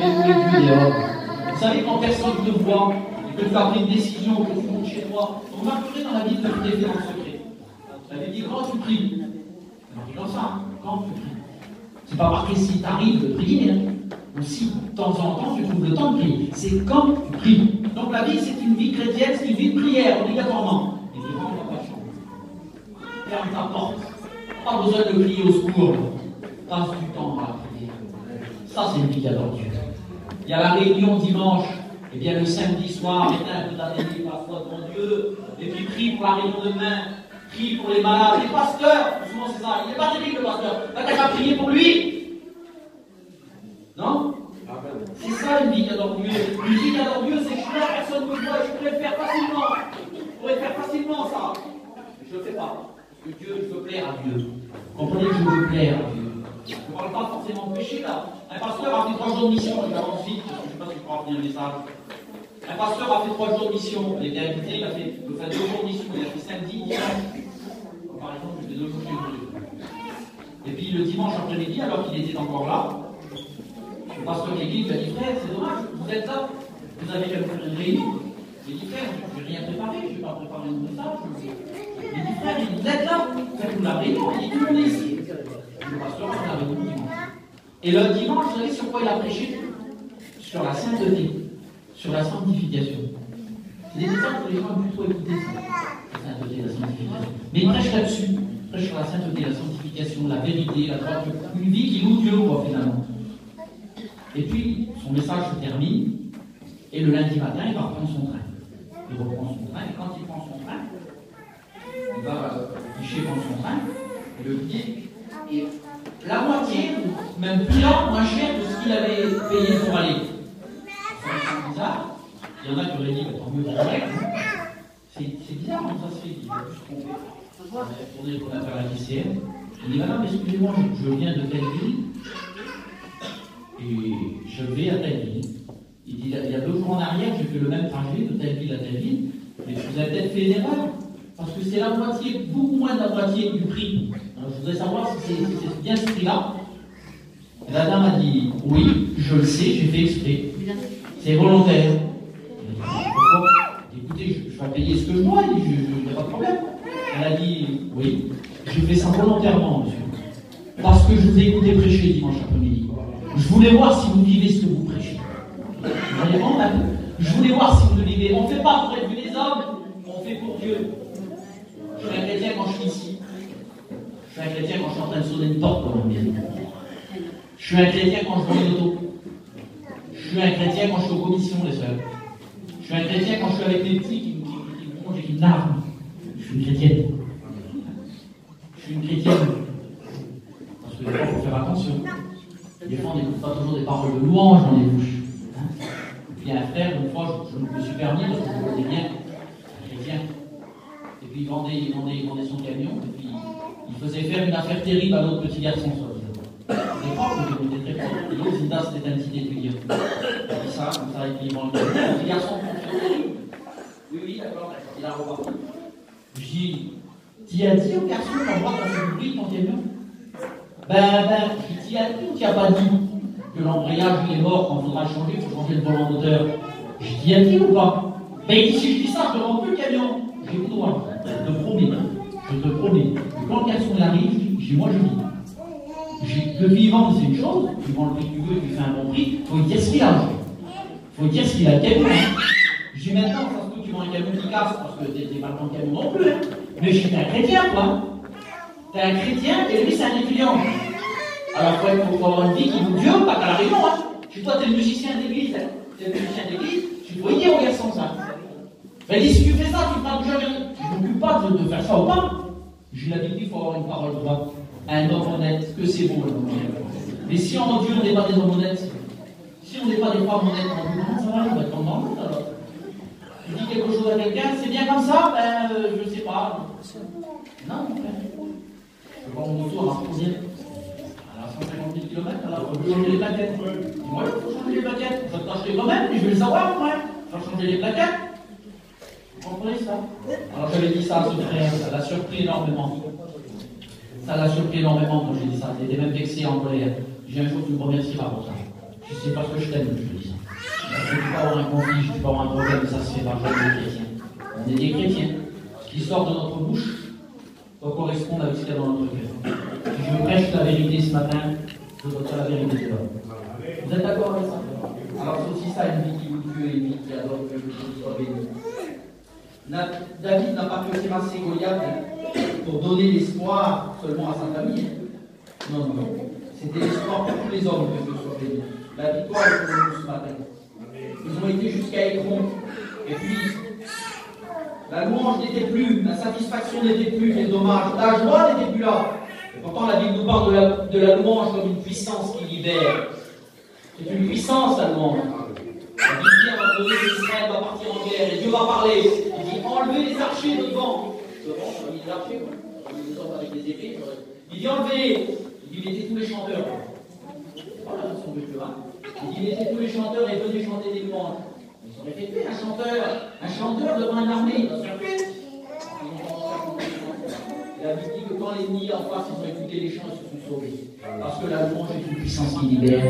Vous devez. Vous savez, quand personne ne te voit, que tu as pris une décision, que tu montes chez toi, on marquerait dans la Bible que tu fait le secret. La Bible dit quand tu pries. C'est marqué comme ça, quand tu pries. C'est pas marqué si tu arrives de prier. Hein. Ou si de temps en temps tu trouves le temps de prier. C'est quand tu pries. Donc la vie, c'est une vie chrétienne, c'est une vie de prière, obligatoirement ferme ta porte. Pas besoin de crier au secours. Passe du temps à prier. Ça, c'est une vie qui adore Dieu. Il y a la réunion dimanche. Et eh bien, le samedi soir, un peu d'année, parfois devant Dieu. Et puis, prie pour la réunion demain. Prie pour les malades. Les pasteurs, souvent c'est ça. Il n'est pas terrible, le pasteur. T'as qu'à prier pour lui? Non? C'est ça une vie qui adore Dieu. Une vie qui adore Dieu, c'est que je ne personne ne me voit je pourrais le faire facilement. Je pourrais faire facilement ça. Mais je ne le fais pas que Dieu, je veux plaire à Dieu. Comprenez que je veux plaire à Dieu. Je ne parle pas forcément de péché là. Un pasteur a fait trois jours de mission, je vais vite, je ne sais pas si je pourra finir le message. Un pasteur a fait trois jours de mission, il était invité, il a fait, il deux jours de mission, il a fait samedi, dimanche. Par exemple, je fais deux jours Dieu. Et puis le dimanche après-midi, alors qu'il était encore là, Le pasteur de l'église a dit Frère, c'est dommage, vous êtes là, vous avez de réuni. J'ai dit Frère, je n'ai rien préparé, je ne vais pas préparer un message. Il dit Frère, vous êtes là, faites-vous la réunion. Il dit Tout le monde ici. Dimanche. Et le dimanche, vous savez sur quoi il a prêché Sur la sainteté, sur la sanctification. C'est des que les gens ont plutôt écouter ça. La sainteté, la sanctification. Mais il prêche là-dessus. Il prêche sur la sainteté, la sanctification, la vérité, la droiture. Une vie qui loue Dieu, quoi, finalement. Et puis, son message se termine. Et le lundi matin, il va reprendre son train. Il reprend son train. Et quand il prend son train, il va afficher prendre son train. Et le billet est la moitié, ou même plus là, moins cher que ce qu'il avait payé pour aller. C'est bizarre. Il y en a qui auraient dit, tant mieux pour C'est bizarre, comment ça se fait qu'il a pu se tromper. On a tourné pour affaire la TCM. Il dit, madame, excusez-moi, je viens de telle ville et je vais à telle ville. Il dit, il y a deux jours en arrière, j'ai fait le même trajet de telle ville à telle ville, mais vous avez peut-être fait une erreur, parce que c'est la moitié, beaucoup moins de la moitié du prix. Je voudrais savoir si c'est bien ce prix-là. La dame a dit, oui, je le sais, j'ai fait exprès. C'est volontaire. Écoutez, je, vais payer ce que je dois, n'y a pas de problème. Elle a dit, oui, je fais ça volontairement, monsieur. Parce que je vous ai écouté prêcher dimanche après-midi. Je voulais voir si vous vivez ce que vous prêchez. Vous Je voulais voir si vous le vivez. On ne fait pas pour être vu des hommes, on fait pour Dieu. Je suis un chrétien quand je suis ici. Je suis un chrétien quand je suis en train de sonner une porte bien. Je suis un chrétien quand je vois une auto. Je suis un chrétien quand je suis aux commissions, les sœurs. Je suis un chrétien quand je suis avec les petits qui, me mangent et qui me narment. Je suis une chrétienne. Je suis une chrétienne. Parce que des fois, il faut faire attention. Des fois, on n'écoute pas toujours des paroles de louange dans les bouches. Hein il y a un frère, une fois, je, me suis permis, parce que je connais bien, un chrétien. Et puis il vendait, il, vendait, il vendait son camion, il faisait faire une affaire terrible à notre petit garçon, soit Des fois, je était très fort. Et Zinda, c'était un petit étudiant. Il dit ça, comme ça, il vend le petit garçon, oui, oui, d'accord, il a reparti. Je dis, tu as dit au garçon qu'on voit quand tu bruit ton camion Ben, ben, tu as dit ou tu n'as pas dit que l'embrayage est mort il faudra changer, faut changer le volant moteur Je dis, as dit ou pas? Ben, dit, si je dis ça, je ne rends plus le camion. J'ai le droit, je te promets, je te promets. Quand le garçon arrive, je dis, moi je dis. Le vivant, c'est une chose, tu vends le prix que tu veux, tu fais un bon prix, il faut dire ce qu'il a. Il faut dire ce qu'il a, le camion. Je dis maintenant, se trouve, tu vends un camion qui casse, parce que t'es pas le camion non plus. Hein. Mais je suis un chrétien, quoi. T'es un chrétien et lui, c'est un étudiant. Alors, faut, avoir une vie qui vous Dieu, pas qu'à la raison. Hein. Tu, toi, t'es le musicien d'église. Hein. T'es le musicien d'église, tu dois dire au garçon ça. Mais dis, si tu fais ça, tu plus jamais. Je m'occupe pas de, faire ça ou pas. Je l'avais dit, il faut avoir une parole droite. Un homme honnête, que c'est beau, Mais si en Dieu, on n'est pas des hommes honnêtes, si on n'est pas des femmes honnêtes, on dit, ça va, on va être en danger alors. Tu dis quelque chose à quelqu'un, c'est bien comme ça, ben, euh, je ne sais pas. Non, mon frère. Je prends mon moto à Marcousine. À 150 000 km, alors il faut changer les plaquettes. Dis-moi, il faut changer les plaquettes. Je vais t'acheter quand-même, mais je vais le savoir, moi. Je vais changer les plaquettes. Vous comprenez ça Alors j'avais dit ça à ce frère, ça l'a surpris énormément. Ça l'a surpris énormément quand j'ai dit ça. Il était même vexé en colère. J'ai un jour, tu me remercieras pour ça. Je sais parce que je t'aime, je te dis ça. Je ne peux pas avoir un conflit, je ne peux pas avoir un problème, ça se fait par des chrétiens. On est des chrétiens. Ce qui sort de notre bouche doit correspondre avec ce qu'il y a dans notre cœur. Si je prêche la vérité ce matin, je dois la vérité de l'homme. Vous êtes d'accord avec ça? Alors c'est aussi ça, une vie qui vous tue et une vie qui adore que Dieu soit béni. David n'a pas pu terrasser Goliath pour donner l'espoir seulement à sa famille. Non, non, non. C'était l'espoir pour tous les hommes que Dieu soit béni. La victoire est pour nous ce matin. Ils ont été jusqu'à Écron. Et puis, la louange n'était plus, la satisfaction n'était plus, les dommages, la joie n'était plus là. Et pourtant, la Bible nous parle de la, de la louange comme une puissance qui libère. C'est une puissance, la louange. La Bible dit à un Israël va partir en guerre et Dieu va parler. Enlevez les archers de devant. Devant, il les archers, quoi. Les hommes avec des épées. Il dit enlevez. Il dit mettez tous les chanteurs. Il dit mettez tous les chanteurs et venez chanter des louanges. Ils auraient fait un chanteur, un chanteur devant une armée, La Bible dit que quand les l'ennemi en face, ils ont écouté les chants, ils se sont sauvés. Parce que la louange est une puissance qui libère.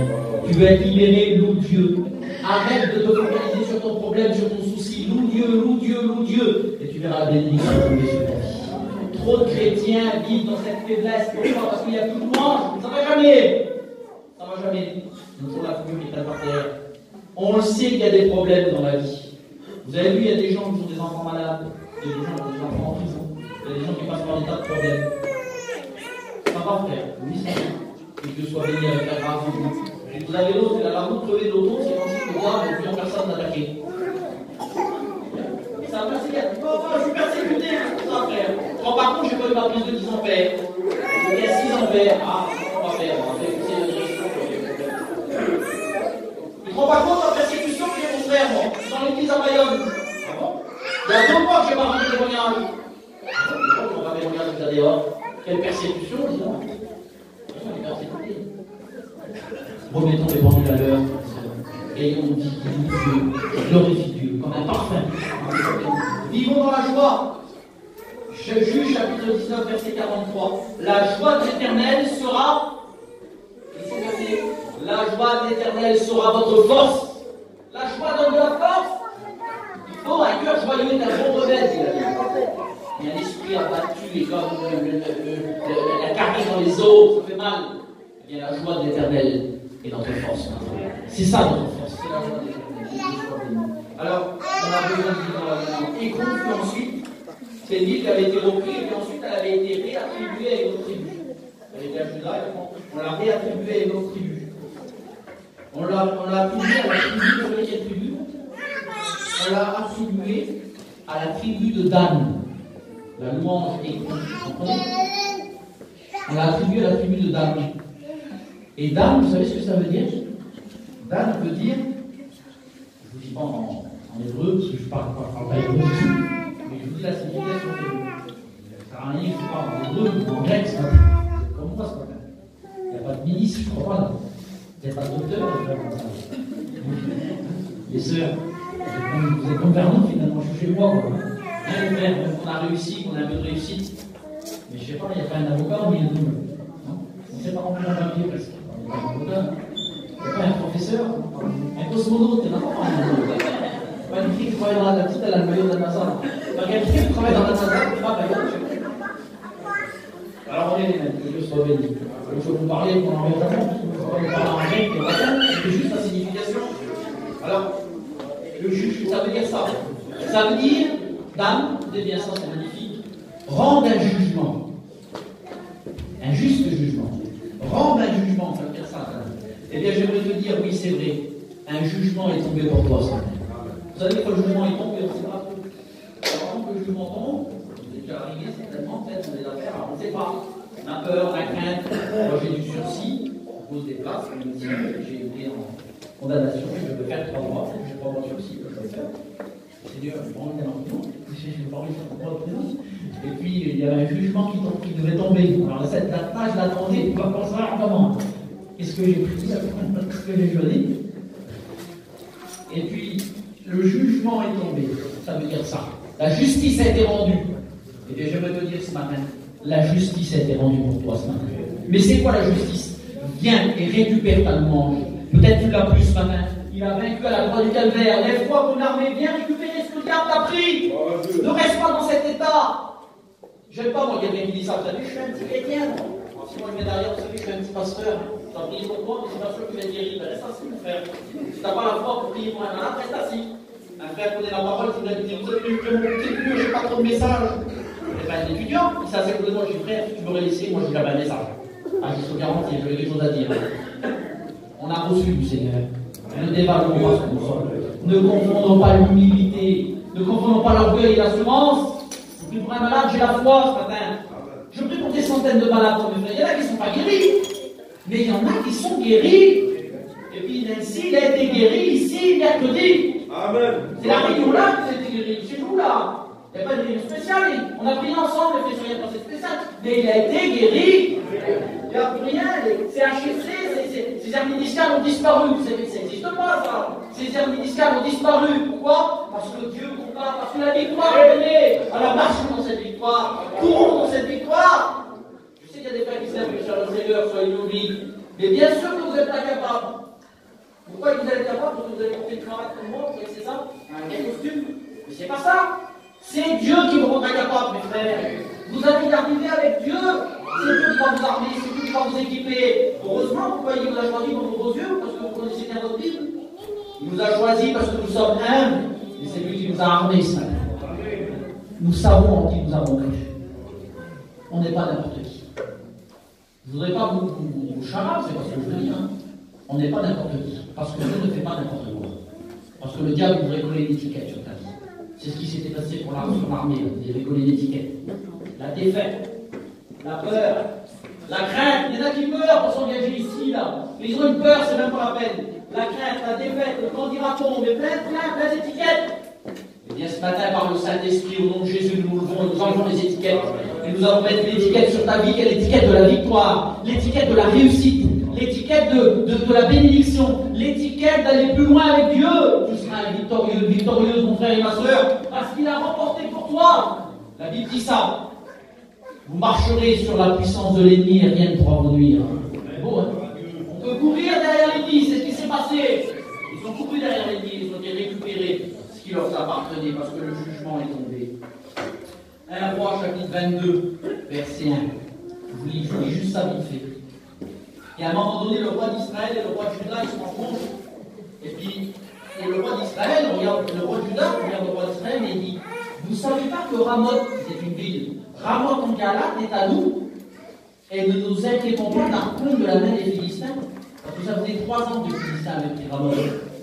Tu veux être libéré, loue Dieu. Arrête de te focaliser sur ton problème, sur ton souci. Loue Dieu, loue Dieu, loue Dieu. Et tu verras la bénédiction tomber sur ta vie. Trop de chrétiens vivent dans cette faiblesse. Pourquoi? Parce qu'il n'y a plus de louange. Ça va jamais. Ça va jamais. Nous la figure qui est par terre. On le sait qu'il y a des problèmes dans la vie. Vous avez vu, il y a des gens qui ont des enfants malades, il y a des gens qui ont des enfants en prison, il y a des gens qui passent par des tas de problèmes. Ça va faire, oui, ça. Que Dieu soit béni avec la grâce de Dieu. Vous avez l'autre, la route crevée d'auto, c'est quand il voit, et puis en personne d'attaquer. Ça va passer, oh, oh, je suis persécuté, c'est ça, frère. Quand par contre, j'ai pas eu ma prise de 10 ampères, il y a 6 ampères, ah, on va faire, on va faire, c'est une direction. Il ne rend pas compte de la persécution que j'ai mon frère, moi, dans l'église à Bayonne. Ah bon? Il y a deux mois que j'ai pas rendu témoignage. On va témoignage tout à dehors. Quelle persécution, disons. On est persécuté. Remettons les pendules à l'heure. Et dit Dieu, glorifie Dieu comme un parfum. Vivons dans la joie. Je juge chapitre 19, verset 43. La joie de l'éternel sera. La joie de l'éternel sera votre force. La joie donne de la force. Il faut un cœur joyeux est un bon Bible. Il y a un esprit abattu et comme la caresse dans les os, ça fait mal. Eh bien, la joie de l'éternel est notre force. C'est ça notre force, c'est la de béni. Alors, on a besoin de dans la. Et puis ensuite, ville qui avait été reprise, et puis ensuite elle avait été réattribuée à une autre tribu. Et on l'a réattribuée à une autre tribu. On l'a attribuée à la tribu, quelle tribu? On l'a attribuée à la tribu de Dan. La louange est On l'a attribuée à la tribu de Dan. Et Dan, vous savez ce que ça veut dire? Dan veut dire, je vous dis pas en, hébreu, parce que je parle, parle, parle pas hébreu mais je vous dis la signification que ça sert rien que je parle en hébreu ou en grec, c'est comme moi ce matin. Il n'y a pas de ministre, je crois pas. Il n'y a pas de docteur, je crois pas. Les sœurs, vous êtes comme- Vernon finalement, je suis chez moi. Quoi. Hein, donc on a réussi, on a un peu de réussite. Mais je sais pas, il n'y a pas un avocat au milieu de nous. On ne sait pas remplir un papier n'est pas un n'y a pas un professeur, un cosmonaute, n'y en a pas un. Une fille qui travaille dans la petite, elle a le maillot de la NASA. Pas quelqu'un travaille dans la NASA, qui va pas alors on est les mêmes, que Dieu soit béni. Il faut vous parler pour en mettre grec, c'est juste la signification. Alors, le juge, ça veut dire ça. Ça veut dire, dame, bien ça, c'est magnifique, rendre un jugement. Un juste jugement. Rendre un jugement, ça veut dire ça. dame. Eh bien, j'aimerais te dire, oui, c'est vrai, un jugement est tombé pour toi. Vous savez que le jugement est tombé, on ne sait pas. Avant que le jugement tombe, vous êtes déjà arrivé certainement, peut-être dans des affaires, on ne sait pas. On a peur, on a crainte. Moi, j'ai du sursis, on pose des places, on dit, j'ai été en condamnation, je peux faire trois mois, je pas mon sursis, je peux le faire. Seigneur, je prends un enfant, je pas envie de trois prison. Et puis, il y avait un jugement qui, devait tomber. Alors, cette date-là, je l'attendais, pas savoir comment. Qu'est-ce que j'ai pris Qu'est-ce que j'ai Et puis, le jugement est tombé. Ça veut dire ça. La justice a été rendue. Eh bien, je veux te dire ce matin, la justice a été rendue pour toi ce matin. Mais c'est quoi la justice? Viens et récupère ta louange. Peut-être tu l'as plus ce matin. Il a vaincu à la croix du calvaire. Lève-toi, ton armée, viens récupérer ce que le diable t'a pris. Ne reste pas dans cet état. J'aime pas, moi, quelqu'un qui dit ça. Vous savez, je suis un petit chrétien. Si moi je viens derrière, vous savez, je suis un petit pasteur. Tu as prié pour moi, mais c'est pas sûr qu'il va guéri. Ben, reste assis, mon frère. Si t'as pas la foi pour prier pour un malade, reste assis. Un frère connaît la parole, il va te dire Vous savez, je vais mon petit j'ai pas trop de messages. C'est pas un étudiant. Il côté de moi, je dis Frère, tu m'aurais laissé, moi, je j'avais un message. Ah, je suis garanti, j'avais quelque chose à dire. On a reçu du Seigneur. Ne dévaluons pas ce que nous sommes. Ne confondons pas l'humilité. Ne confondons pas l'orgueil et l'assurance. Je prie pour un malade, j'ai la foi ce matin. Je prie pour des centaines de malades mes frères. Il y en a qui ne sont pas guéris. Mais il y en a qui sont guéris. Et puis Nancy, il a été guéri ici, mercredi. Amen. C'est la réunion là que vous été guéri. Chez vous là. Il n'y a pas de réunion spéciale. On a prié ensemble, il n'y a pas de spéciale. Mais il a été guéri. Il n'y a plus rien. Les CHSC, ces- aires médicales ont disparu. C'est- Ça n'existe pas, ça. Ces aires médicales ont disparu. Pourquoi? Parce que Dieu combat, parce que la victoire est donnée. Alors marchons dans cette victoire. Courons dans cette victoire. Seigneur soit inoublié. Mais bien sûr que vous n'êtes pas capable. Pourquoi vous êtes capable Parce que vous avez porté une cravate comme moi, c'est ça Un vrai costume Mais c'est pas ça C'est Dieu qui vous rendra capable, mes frères. Vous allez y arriver avec Dieu. C'est Dieu qui va vous armer, c'est Dieu qui va vous équiper. Heureusement, pourquoi il vous a choisi dans vos yeux Parce que vous connaissez bien votre Bible. Il nous a choisi parce que nous sommes humbles. Et c'est lui qui nous a armés matin. Nous savons en qui nous avons cru. On n'est pas n'importe qui. Je ne voudrais pas vous, vous, vous charade, c'est pas ce que je veux dire. hein. On n'est pas n'importe qui. Parce que Dieu ne fait pas n'importe quoi. Parce que le diable voudrait coller une étiquette sur ta vie. C'est ce qui s'était passé pour l'armée. Il avait collé une. La défaite, la peur, la crainte. Il y en a qui meurent pour s'engager ici, là. Mais ils ont une peur, c'est même pas la peine. La crainte, la défaite, le qu'en dira-t-on Mais plein, plein, plein d'étiquettes. Eh bien, ce matin, par le Saint-Esprit, au nom de Jésus, nous nous levons et nous enlevons les étiquettes. Et nous allons mettre l'étiquette sur ta vie, l'étiquette de la victoire, l'étiquette de la réussite, l'étiquette de, de, la bénédiction, l'étiquette d'aller plus loin avec Dieu. Tu seras victorieux, victorieuse, mon frère et ma soeur, parce qu'il a remporté pour toi. La Bible dit ça. Vous marcherez sur la puissance de l'ennemi et rien ne pourra vous nuire. Hein On peut courir derrière l'ennemi, c'est ce qui s'est passé. Ils ont couru derrière l'ennemi, ils ont été récupérés qui leur appartenait parce que le jugement est tombé. 1 roi chapitre 22, verset 1. Je vous lis, juste ça vite fait. Et à un moment donné, le roi d'Israël et le roi de Juda, ils se rencontrent. Et puis, et le roi d'Israël, regarde le roi de Juda, regarde le roi d'Israël et dit Vous ne savez pas que Ramoth, c'est une ville, Ramoth en Galate est à nous, et ne nous inquiétons pas d'un de la main des Philistins. Parce que ça faisait trois ans que les Philistins avaient pris Ramoth.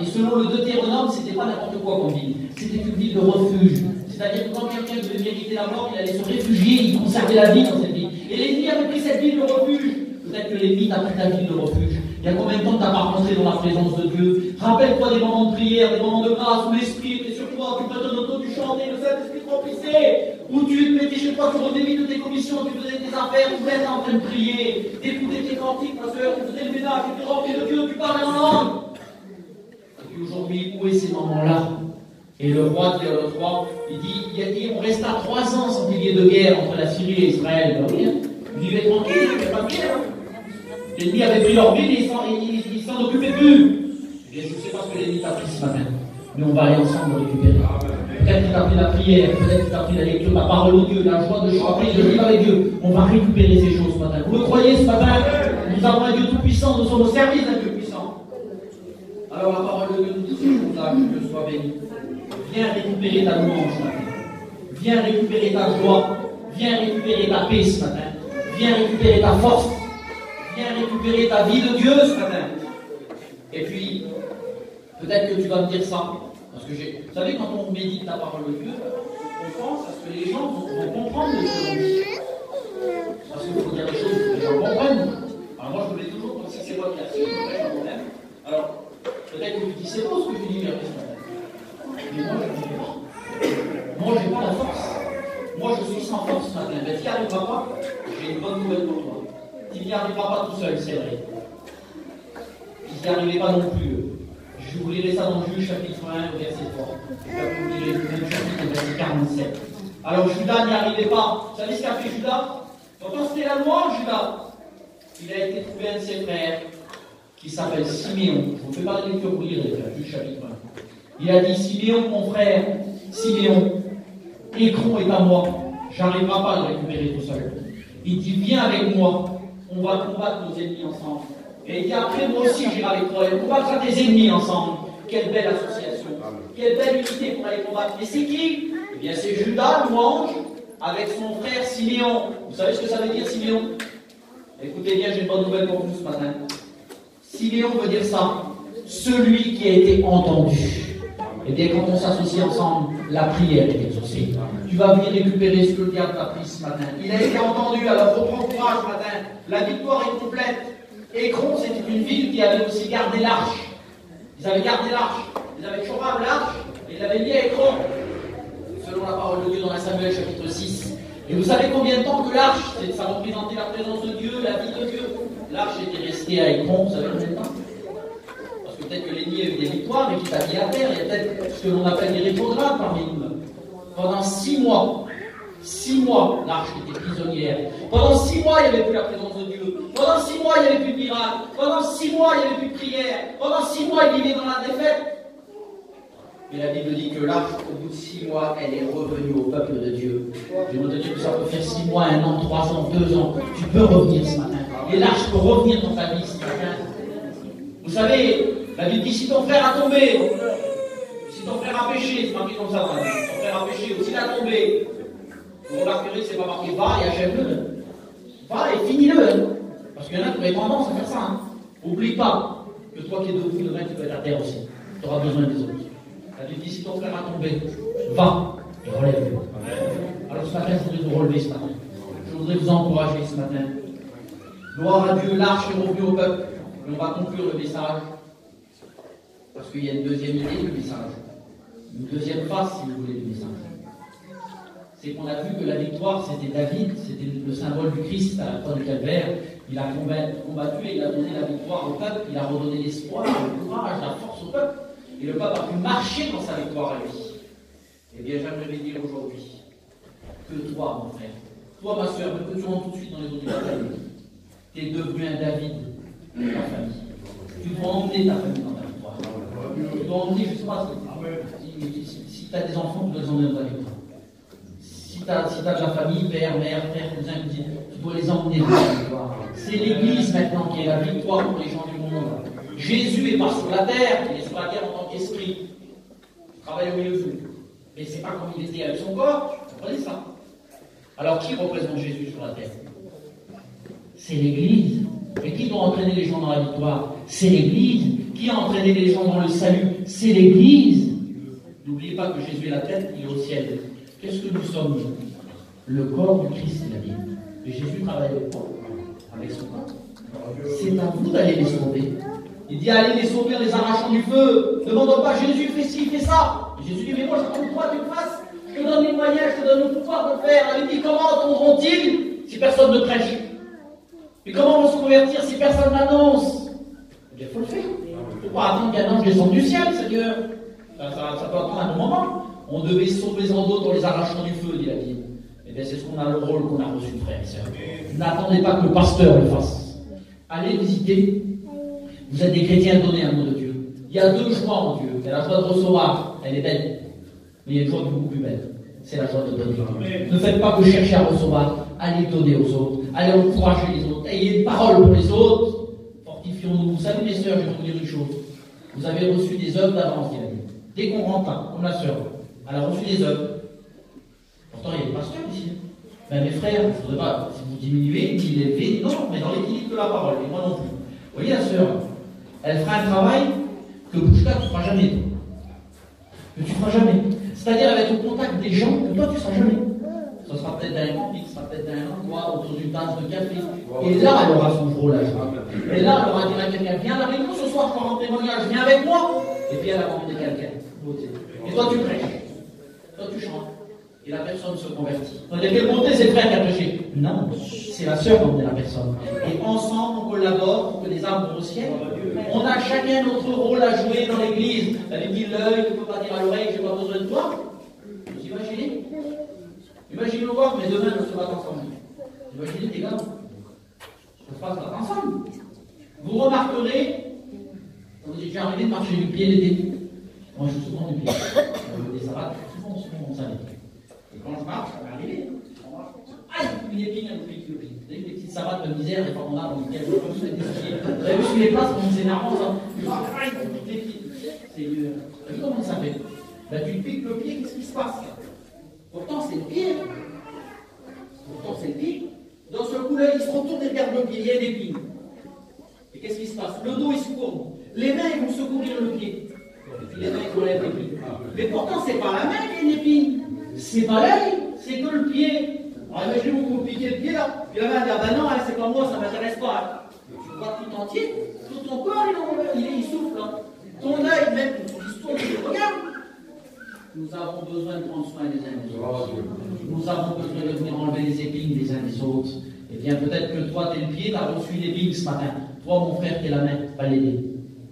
Et selon le Deutéronome, c'était pas n'importe quoi comme ville. C'était une ville de refuge. C'est-à-dire que quand quelqu'un devait mériter la mort, il allait se réfugier, il conservait la vie dans cette ville. Et l'ennemi avait pris cette ville de refuge. Peut-être que l'ennemi t'a pris ta ville de refuge. Il y a combien de temps n'as pas rentré dans la présence de Dieu? Rappelle-toi des moments de prière, des moments de grâce où l'Esprit était sur toi, tu peux te auto, tu chantais, le Saint-Esprit te remplissait, où tu te mettais chez toi, tu revenais de tes commissions, tu faisais tes affaires, tu étais en train de prier, t'écoutais tes cantiques, ma soeur, tu faisais le ménage, tu étais rempli de Dieu, tu parlais en langue. Et aujourd'hui, où est ces moments-là? Et le roi dit à l'autre roi, il dit, il a dit, on resta trois ans sans qu'il y ait de guerre entre la Syrie et Israël. Ben hein. Ils il n'y avait pas de guerre. L'ennemi avait pris leur ville et il s'en- occupait plus. Bien, je ne sais pas ce que l'ennemi t'a pris ce matin, mais on va aller ensemble le récupérer. Peut-être qu'il t'a pris la prière, peut-être qu'il t'a pris la lecture, la parole au Dieu, la joie de chanter, de vivre avec Dieu. On va récupérer ces choses ce matin. Vous le croyez ce matin? Nous avons un Dieu tout-puissant, nous sommes au service d'un. Alors la parole de Dieu nous dit ces choses-là, que Dieu soit béni. Viens récupérer ta louange ce matin. Viens récupérer ta joie. Viens récupérer ta paix ce matin. Viens récupérer ta force. Viens récupérer ta vie de Dieu ce matin. Et puis, peut-être que tu vas me dire ça. Parce que j'ai. Vous savez, quand on médite la parole de Dieu, on pense à ce que les gens vont, comprendre de ce qu'on dit. Parce qu'il faut dire les choses que les gens comprennent. Alors moi, je me mets toujours comme si c'est moi qui prêche un problème. Alors, peut-être que tu dis c'est beau ce que tu dis, matin. Mais moi, je dis. Moi, je n'ai pas la force. Moi, je suis sans force ce matin. Mais tu n'y arriveras pas, j'ai une bonne nouvelle pour toi. Tu n'y arriveras pas tout seul, c'est vrai. Tu n'y arrivez pas non plus. Je vous lirai ça dans Juge chapitre 1, verset 3. Je vous lire le même chapitre, verset 47. Alors Judas n'y arrivait pas. Vous savez ce qu'a fait Judas? Quand c'était la loi, Judas, il a été trouvé un de ses frères qui s'appelle Siméon. Je vous fais pas lecture, vous lirez, Juge chapitre 1. Il a dit Siméon, mon frère, Siméon, Écron est à moi. J'arriverai pas à le récupérer tout seul. Il dit Viens avec moi. On va combattre nos ennemis ensemble. Et il dit Après, moi aussi, j'irai avec toi. Et on combattra tes ennemis ensemble. Quelle belle association. Quelle belle unité pour aller combattre. Et c'est qui? Eh bien, c'est Judas, louange, avec son frère Siméon. Vous savez ce que ça veut dire, Siméon? Écoutez bien, j'ai une bonne nouvelle pour vous ce matin. Siméon veut dire ça. Celui qui a été entendu. Et bien, quand on s'associe ensemble, la prière est exaucée. Tu vas venir récupérer ce que le diable t'a pris ce matin. Il a été entendu, alors reprends courage ce matin. La victoire est complète. Écron, c'était une ville qui avait aussi gardé l'arche. Ils avaient gardé l'arche. Ils avaient chopé l'arche et ils l'avaient mis à Écron. Selon la parole de Dieu dans la Samuel chapitre 6. Et vous savez combien de temps que l'arche, ça représentait la présence de Dieu, la vie de Dieu L'arche était restée à Écron, vous savez combien de temps parce que peut-être que l'ennemi a eu des victoires, mais qu'il t'a mis à terre. Il y a peut-être ce que l'on appelle des rétrogrades parmi nous. Pendant six mois, Six mois, l'arche était prisonnière. Pendant six mois, il n'y avait plus la présence de Dieu. Pendant six mois, il n'y avait plus de miracle. Pendant six mois, il n'y avait plus de prière. Pendant six mois, il vivait dans la défaite. Mais la Bible dit que l'arche, au bout de six mois, elle est revenue au peuple de Dieu. Je te dire que ça peut faire six mois, un an, trois ans, deux ans. Tu peux revenir ce matin. Et l'arche peut revenir dans ta vie ce matin. Vous savez, la Bible dit si ton frère a tombé, si ton frère a péché, c'est marqué comme ça, ton frère a péché, ou s'il a tombé, vous remarquerez, c'est pas marqué va et achève-le. Va et finis-le. Hein. Parce qu'il y en a qui ont tendance à faire ça. Hein. Oublie pas que toi qui es debout, demain tu peux être à terre aussi. Tu auras besoin des autres. La Bible dit si ton frère a tombé, va et relève-le. Alors ce matin, je voudrais vous relever ce matin. Je voudrais vous encourager ce matin. Gloire à Dieu, l'arche est revenue au peuple. Et on va conclure le message. Parce qu'il y a une deuxième idée du message. Une deuxième face, si vous voulez, du message. C'est qu'on a vu que la victoire, c'était David, c'était le symbole du Christ à la croix du Calvaire. Il a combattu et il a donné la victoire au peuple, il a redonné l'espoir, le courage, la force au peuple. Et le peuple a pu marcher dans sa victoire à lui. Eh bien, j'aimerais dire aujourd'hui que toi, mon frère, toi, ma soeur, que tu rentres tout de suite dans les autres batailles, tu es devenu un David de ta famille. Tu dois emmener ta famille dans ta victoire. Tu dois emmener, je ne sais pas, si, tu as des enfants, tu dois les emmener dans ta victoire. Si tu as, si de la famille, père, mère, frère, cousin, tu dois les emmener dans ta victoire. C'est l'Église maintenant qui est la victoire pour les gens du monde. Jésus est pas sur la terre, il est sur la terre en tant qu'esprit. Il travaille au milieu de vous. Mais c'est pas comme il était avec son corps, comprenez ça? Alors qui représente Jésus sur la terre? C'est l'Église. Et qui doit entraîner les gens dans la victoire? C'est l'Église. Qui a entraîné les gens dans le salut? C'est l'Église. N'oubliez pas que Jésus est la tête, il est au ciel. Qu'est-ce que nous sommes? Le corps du Christ, la Bible. Et Jésus travaille avec quoi? Avec son corps. C'est à vous d'aller les sauver. Il dit allez les sauver les arrachant du feu. Ne demandons pas Jésus fait ci, fait ça. Jésus dit mais moi j'attends que toi tu le fasses. Je te donne les moyens, je te donne le pouvoir de le faire. Il dit comment entendront-ils? Si personne ne prêche Et comment vont se convertir si personne n'annonce Il faut le faire. Il ne faut pas attendre qu'un ange descende du ciel, Seigneur. Ça, ça, peut attendre un moment. On devait sauver les autres en les arrachant du feu, dit la Bible. Eh bien c'est ce qu'on a le rôle qu'on a reçu, frère et sœur. N'attendez pas que le pasteur le fasse. Allez visiter vous êtes des chrétiens donnés à nom de Dieu. Il y a deux joies en Dieu. Il y a la joie de recevoir, elle est belle. Mais il y a une joie beaucoup plus belle. C'est la joie de donner. Ne faites pas que chercher à recevoir. Allez donner aux autres. Allez encourager les autres. Ayez une parole pour les autres. Fortifions-nous. Vous savez, mes soeurs, je vais vous dire une chose. Vous avez reçu des œuvres d'avance, Dès qu'on rentre là, comme la sœur, elle a reçu des œuvres. Pourtant, il y a des pasteurs ici. Mais mes frères, je ne voudrais pas, si vous diminuez, ni l'élevez, non, mais dans l'équilibre de la parole, et moi non plus. Vous voyez la sœur, elle fera un travail que Bouchka, tu ne feras jamais. Que tu ne feras jamais. C'est-à-dire, elle va être au contact des gens que toi, tu ne seras jamais. Ce sera peut-être dans un camping, ce sera peut-être dans un endroit, autour d'une tasse de café. Et là, elle aura son rôle à jouer. Et là, elle aura dit à quelqu'un Viens avec nous ce soir pour un témoignage, viens avec moi. Et puis, elle va emmener quelqu'un. Et toi, tu prêches. Toi, tu chantes et la personne se convertit. On dit quelle bonté c'est le frère qui a prêché Non, c'est la sœur qui a la personne. Et ensemble, on collabore pour que les âmes vont au ciel. On a chacun notre rôle à jouer dans l'église. Elle dit l'œil ne peut pas dire à l'oreille, j'ai pas besoin de toi. Vous imaginez? Imaginez-vous voir, mais demain, on se bat ensemble. Imaginez les gars On se passe ensemble. Vous remarquerez, vous êtes déjà arrivé de marcher du pied l'été. Moi, je suis souvent du pied. Des sabbats, souvent, souvent, on s'arrête. Et quand je marche, ça va arriver. Aïe, une épine, pique le pied. Vous avez des petites savates de misère, des fois on a dans lesquelles on peut se Vous avez vu sur les comme c'est énervant ça Aïe, tu piques les. C'est. Euh, comment ça fait? Là, tu piques le pied, qu'est-ce qui se passe? Pourtant, c'est le pied. Pourtant, c'est le pied. Dans ce coup-là, il se retourne et regarde le pied, il y a une épine. Et qu'est-ce qui se passe? Le dos, il se courbe. Les mains, ils vont secourir le pied. Les mains, ils enlèvent l'épine. Mais pourtant, c'est pas la main qui a une épine. C'est pareil, c'est que le pied. Alors imaginez-vous que vous piquez le pied là, puis la main dit Ah ben non, hein, c'est comme moi, ça m'intéresse pas. Tu vois tout entier, tout ton corps il souffle. Hein. Ton œil même, il se tourne, il regarde. Nous avons besoin de prendre soin des uns des autres. Nous avons besoin de venir enlever les épines des uns des autres. Eh bien, peut-être que toi, t'es le pied, tu as reçu l'épine ce matin. Toi, mon frère, t'es la main, va l'aider.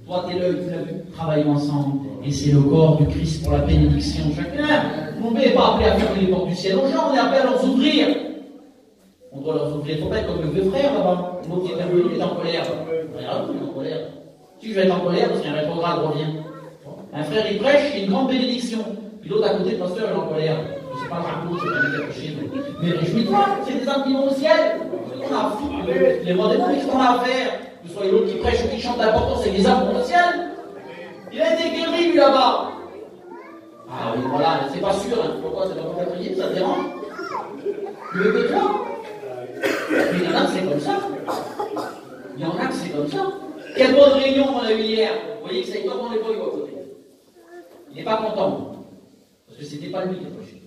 Toi, t'es l'œil, tu l'as vu. Travaillons ensemble. Et c'est le corps du Christ pour la bénédiction. Chacun On n'est pas appelé à fermer les portes du ciel aux gens, on est appelé à leur ouvrir. On doit leur ouvrir. Faut pas être comme le vieux frère là-bas. L'autre qui est intervenu, il est en colère. Regarde, il est en colère. Si je vais être en colère, parce qu'un rétrograde revient. Un frère, il prêche, il y a une grande bénédiction. Puis l'autre à côté, le pasteur, est en colère. C'est pas un c'est pas un quelque Mais réjouis-toi, c'est des âmes qui vont au ciel. On a foutu. Les rois des qu'est-ce qu'on a à faire Que ce soit l'autre qui prêche ou qui chante, l'important, c'est les âmes vont au ciel. Il a été guéri, lui, là-bas. Ah oui, voilà, c'est pas sûr. Hein. Pourquoi c'est pas pour prier Ça te dérange veux que toi Mais il y en a que c'est comme ça. Il y en a que c'est comme ça. Quelle bonne réunion on a eu hier. Vous voyez que ça est dans les boyaux à côté. Il n'est pas content. Parce que c'était pas lui qui a prêché.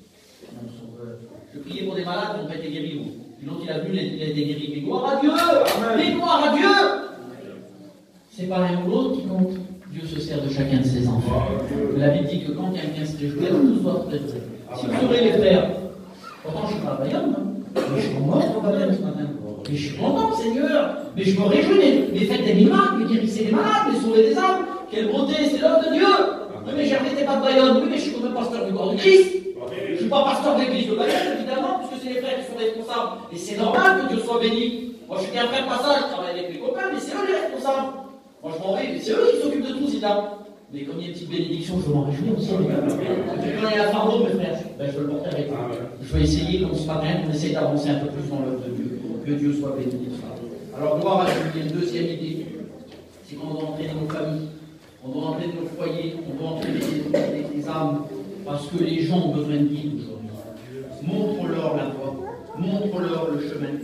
Je priais pour des malades qui n'ont pas été guéris. Puis l'autre, il a vu, il a été guéri. Mais gloire à Dieu Mais gloire à Dieu C'est pas l'un ou l'autre qui compte. Dieu se sert de chacun de ses enfants. La Bible dit que quand quelqu'un se réjouit, tous doivent être Si vous aurez les frères, pourtant je suis pas Bayonne, hein. mais je suis mort ce matin. Mais je suis content, Seigneur. Mais je me réjouis. Mais faites des miracles, mais guérissez les malades, mais sauvez des âmes. Quelle beauté, c'est l'œuvre de Dieu. Oui, mais j'arrêtais pas de Bayonne. Oui, mais je suis quand même pasteur du corps de Christ. Je ne suis pas pasteur de l'église de Bayonne, évidemment, puisque c'est les frères qui sont responsables. Et c'est normal que Dieu soit béni. Moi, je suis qu'un frère passage, je travaille avec mes copains, mais c'est eux les responsables. Moi, je m'en vais, c'est eux qui s'occupent de tout, là. Mais comme il y a une petite bénédiction, je veux m'en réjouir aussi. Quand il y fardeau, mes frères, ben, je veux le porter avec moi. Je vais essayer, comme ce matin, on essaie d'avancer un peu plus dans l'œuvre de Dieu. Que Dieu soit béni. Alors, gloire à Dieu. Une deuxième idée, c'est qu'on doit dans nos familles, on doit entrer nos foyers, on doit entrer les, âmes, parce que les gens ont besoin de guide aujourd'hui. Montre-leur la voie, montre-leur le chemin.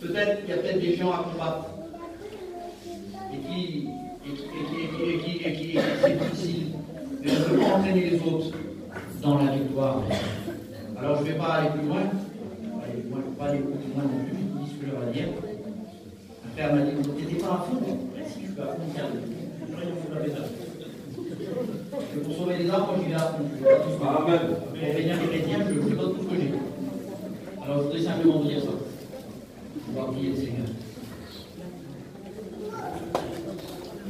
Peut-être qu'il y a peut-être des gens à combattre et qui et qui, est difficile, mais ne veux pas entraîner les autres dans la victoire. Alors je ne vais pas aller plus loin, je ne vais pas aller plus loin non plus, je dis ce que je vais dire. Un frère m'a dit, vous n'étiez pas à fond Si je suis à fond, regardez. Pour sauver les arbres, j'y vais à. Pour bénir les chrétiens, je donne tout ce que j'ai. Alors je voudrais simplement dire ça. On va prier le Seigneur.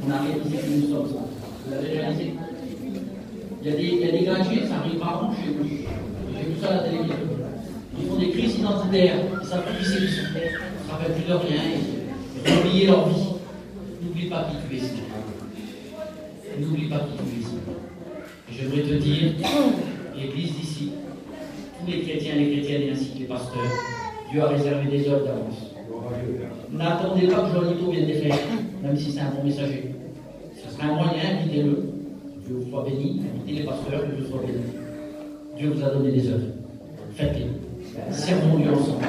on a réalisé que nous sommes ça. Vous avez réalisé il y, a des, il y a des gradués, ça arrive rarement chez vous. J'ai vu ça à la télévision. Ils font des crises identitaires, ils savent plus qui c'est ils ne se rappellent plus de rien, ils ont oublié leur vie. N'oublie pas qui tu es ici. N'oublie pas tu es ici. J'aimerais te dire, l'Église d'ici, tous les chrétiens, les chrétiennes et ainsi que les pasteurs, Dieu a réservé des œuvres d'avance. N'attendez pas que Joanito vienne les faire, même si c'est un bon messager. Ce sera un moyen, invitez-le. Dieu vous soit béni, invitez les pasteurs, que Dieu soit béni. Dieu vous a donné des œuvres. Faites-les. Servons Dieu ensemble.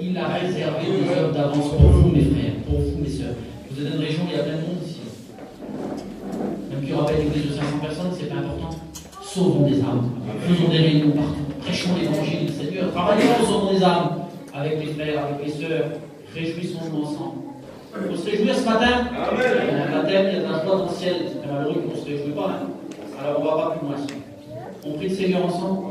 Il a réservé des œuvres d'avance pour vous, mes frères, pour vous, mes sœurs. Vous êtes dans une région il y a plein de monde ici. Même qu'il y aura pas une église de 500 personnes, c'est pas important. Sauvons des âmes. Faisons des réunions partout. Prêchons l'évangile, Seigneur. Travaillons, sauvons des âmes. Avec les frères, avec les sœurs. Réjouissons-nous ensemble. On se réjouir ce matin Amen. Il y a un baptême, il y a de la joie dans le ciel. C'est malheureux qu'on ne se réjouit pas. Hein. Alors on ne va pas plus loin. On prie le Seigneur ensemble.